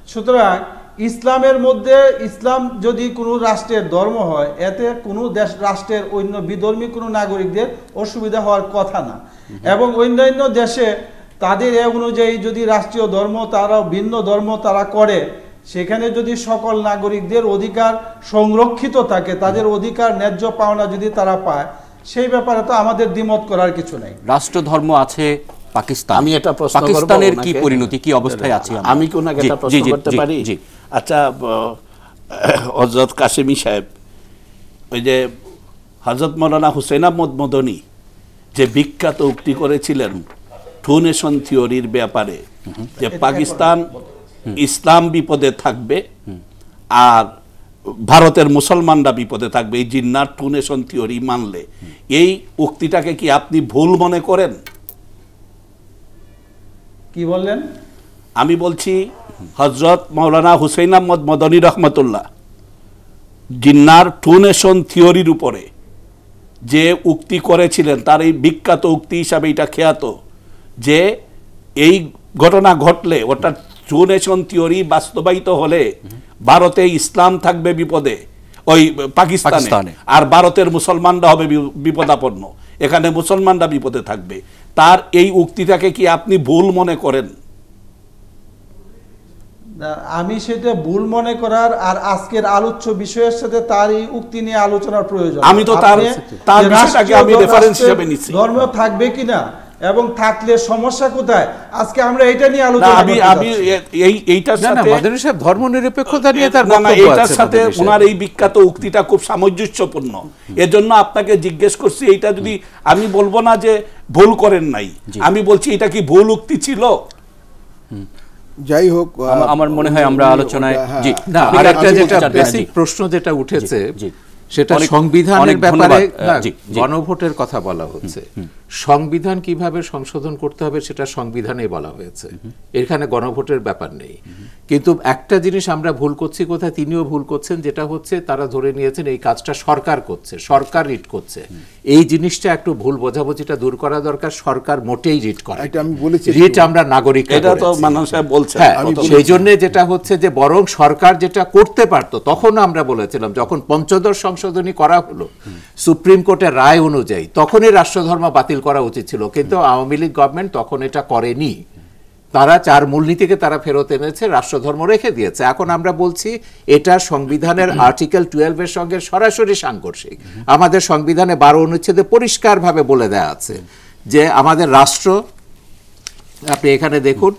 সুতরাং ইসলামের মধ্যে ইসলাম যদি কোনো রাষ্ট্রের ধর্ম হয় এতে কোনো দেশ রাষ্ট্রের অন্য বিধর্মী কোনো নাগরিকদের অসুবিধা হওয়ার কথা না। এবং অন্যান্য দেশে তাদের এ অনুযায়ী যদি রাষ্ট্রীয় ধর্ম তারা ভিন্ন ধর্ম তারা করে সেখানে যদি সকল নাগরিকদের অধিকার সংরক্ষিত থাকে তাদের অধিকার ন্যায্য পাওনা যদি তারা পায় সেই ব্যাপারে তো আমাদের দ্বিমত করার কিছু নেই। রাষ্ট্র ধর্ম আছে পাকিস্তান। আমি এটা প্রশ্ন পাকিস্তানের কি পরিণতি কি অবস্থায় আছে আমি কি ওনাকে একটা প্রশ্ন করতে পারি? আচ্ছা হজরত কাশেমি সাহেব ওই যে হজরত মৌলানা হুসেন আহমদ মদনী যে বিখ্যাত উক্তি করেছিলেন টু নেশন থিওরির ব্যাপারে যে পাকিস্তান ইসলাম বিপদে থাকবে আর ভারতের মুসলমানরা বিপদে থাকবে এই জিন্নার টু নেশন থিওরি মানলে। এই উক্তিটাকে কি আপনি ভুল মনে করেন? কি বললেন? আমি বলছি হজরত মৌলানা হুসেন আহমদ মদনী রহমতুল্লাহ জিন্নার টু নেশন থিওরির উপরে যে উক্তি করেছিলেন তার এই বিখ্যাত উক্তি হিসাবে এটা খ্যাত। যে এই ঘটনা ঘটলে ওটা টু নেশন থিওরি বাস্তবায়িত হলে ভারতে ইসলাম থাকবে বিপদে ওই পাকিস্তানে। আর ভারতের মুসলমানরা হবে বিপদাপন্ন। এখানে মুসলমানরা বিপদে থাকবে। তার এই উক্তিটাকে কি আপনি ভুল মনে করেন? আমি সেটা ভুল মনে করার আর আজকের আলোচ্য বিষয়ের সাথে তার এই উক্তি নিয়ে আলোচনার প্রয়োজন। আমি তো তার- তার বিষয়টাকে আমি ধর্ম- হিসেবে নিচ্ছি। ধর্ম থাকবে কিনা? এবং থাকলে সমস্যা কোথায়? আজকে আমরা এটা নিয়ে আলোচনা আমি আমি এই এইটার না না সাথে মাদানী সাহেব ধর্ম নিরপেক্ষতা নিয়ে তার না, না, বক্তব্য এইটার আছে সাথে ওনার এই বিখ্যাত উক্তিটা খুব সামঞ্জস্যপূর্ণ। এজন্য আপনাকে জিজ্ঞেস করছি এইটা যদি আমি বলব না যে ভুল করেন নাই। আমি বলছি এটা কি ভুল উক্তি ছিল? যাই হোক আমার- মনে হয় আমরা আলোচনায় হ্যাঁ। জি। না আর একটা যেটা বেসিক প্রশ্ন যেটা উঠেছে সেটা সংবিধানের অনেক ব্যাপারে। গণভোটের কথা বলা হচ্ছে। সংবিধান কীভাবে সংশোধন করতে হবে সেটা সংবিধানে বলা হয়েছে। এখানে গণভোটের ব্যাপার নেই। কিন্তু একটা জিনিস আমরা ভুল করছি কোথায়? তিনিও ভুল করছেন যেটা হচ্ছে তারা ধরে নিয়েছেন এই কাজটা সরকার করছে সরকার রিট করছে। এই জিনিসটা একটু ভুল বোঝাবুঝিটা দূর করা দরকার সরকার মোটেই রিট করে এটা আমি বলেছি রিট আমরা নাগরিক এটা তো মানব সাহেব বলছেন। হ্যাঁ সেই জন্য যেটা হচ্ছে যে বরং সরকার যেটা করতে পারতো তখন আমরা বলেছিলাম যখন পঞ্চদশ সংশোধনী করা হলো সুপ্রিম কোর্টের রায় অনুযায়ী তখনই রাষ্ট্রধর্ম বাতিল করা উচিত ছিল। কিন্তু আওয়ামী লীগ গভর্নমেন্ট তখন এটা করেনি। তারা চার মূলনীতিকে তারা ফেরত এনেছে, রাষ্ট্রধর্ম রেখে দিয়েছে। এখন আমরা বলছি, এটা সংবিধানের আর্টিকেল টুয়েলভের সঙ্গে সরাসরি সাংঘর্ষিক। আমাদের সংবিধানে বারো অনুচ্ছেদে পরিষ্কারভাবে বলে দেওয়া আছে যে আমাদের রাষ্ট্র, আপনি এখানে দেখুন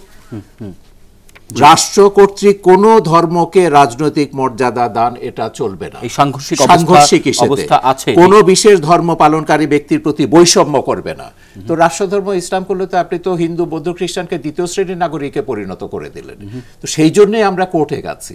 রাষ্ট্র কর্তৃক কোন ধর্মকে রাজনৈতিক মর্যাদা দান এটা চলবে না। এই সাংঘর্ষিক সাংঘর্ষিক অবস্থা আছে। কোনো বিশেষ ধর্ম পালনকারী ব্যক্তির প্রতি বৈষম্য করবে না। তো রাষ্ট্র ধর্ম ইসলাম করলে তো আপনি তো হিন্দু বৌদ্ধ খ্রিস্টানকে দ্বিতীয় শ্রেণির নাগরিকে পরিণত করে দিলেন। তো সেই জন্যই আমরা কোর্টে গেছি।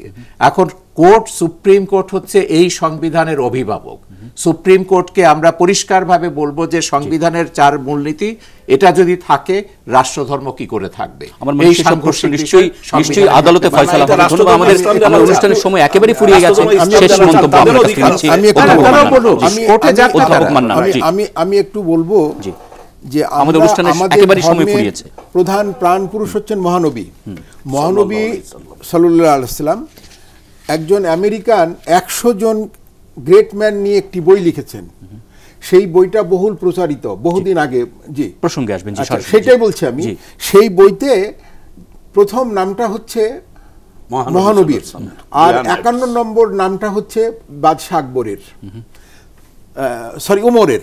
এখন কোর্ট সুপ্রিম কোর্ট হচ্ছে এই সংবিধানের অভিভাবক সুপ্রিম কোর্টকে আমরা পরিষ্কারভাবে বলব যে সংবিধানের চার মূলনীতি এটা যদি থাকে রাষ্ট্রধর্ম কি করে থাকবে আমার সম্পর্কে সাংঘর্ষিক নিশ্চয়ই নিশ্চয়ই আদালতে। ফয়সালা হবে আমাদের ইসলাম অনুষ্ঠানের সময় একেবারে ফুরিয়ে গেছে শেষ মন্তব্য কাছে। আছে। আমি একটু বলব। আমি কোর্টে আমি- যাক একটু বলব জি। যে আমাদের আমরা অনুষ্ঠানের আমাদের সময় ফুরিয়েছে। প্রধান প্রাণ পুরুষ হচ্ছেন মহানবী মহানবী সাল্লাহ আলাইসাল্লাম একজন আমেরিকান একশো জন গ্রেট ম্যান নিয়ে একটি বই লিখেছেন। সেই বইটা বহুল প্রচারিত বহুদিন আগে। জি। প্রসঙ্গে আসবেন আচ্ছা, সেটাই। বলছি আমি। সেই বইতে প্রথম নামটা হচ্ছে মহানবীর আর একান্ন নম্বর নামটা হচ্ছে বাদশাহ আকবরের। সরি উমরের।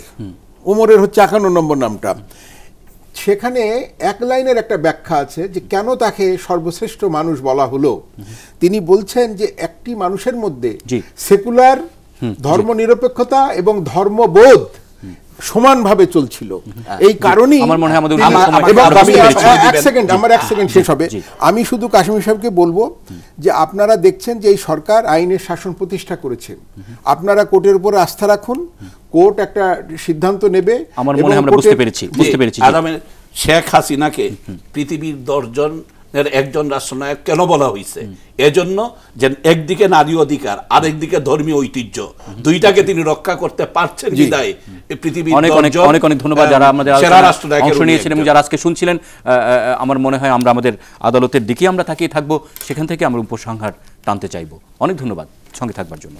উমরের হচ্ছে একান্ন নম্বর নামটা। সেখানে এক লাইনের একটা ব্যাখ্যা আছে যে কেন তাকে সর্বশ্রেষ্ঠ মানুষ বলা হলো। তিনি বলছেন যে একটি মানুষের মধ্যে। সেকুলার ধর্মনিরপেক্ষতা এবং ধর্মবোধ সমানভাবে চলছিল। এই কারণেই আমার মনে হয় আমাদের। এক সেকেন্ড আমার এক সেকেন্ড শেষ হবে। আমি শুধু কাশ্মীর সাহেবকে বলব যে আপনারা দেখছেন যে এই সরকার আইনের শাসন প্রতিষ্ঠা করেছে। আপনারা কোর্টের উপর আস্থা রাখুন। কোর্ট একটা সিদ্ধান্ত নেবে আমার মনে আমরা বুঝতে পেরেছি বুঝতে পেরেছি। আগামী শেখ হাসিনাকে পৃথিবীর দশজনের একজন রাষ্ট্রনায়ক কেন বলা হয়েছে এজন্য যে একদিকে নারী অধিকার আরেকদিকে ধর্মীয় ঐতিহ্য দুইটাকে তিনি রক্ষা করতে পারছেন বিদায় পৃথিবীর অনেক অনেক অনেক অনেক ধন্যবাদ যারা আমাদের অংশ উনি নিয়েছিলেন এবং যারা আজকে শুনছিলেন আমার মনে হয় আমরা আমাদের আদালতের দিকে আমরা তাকিয়ে থাকব সেখান থেকে আমরা উপসংহার টানতে চাইব। অনেক ধন্যবাদ সঙ্গে থাকবার জন্য।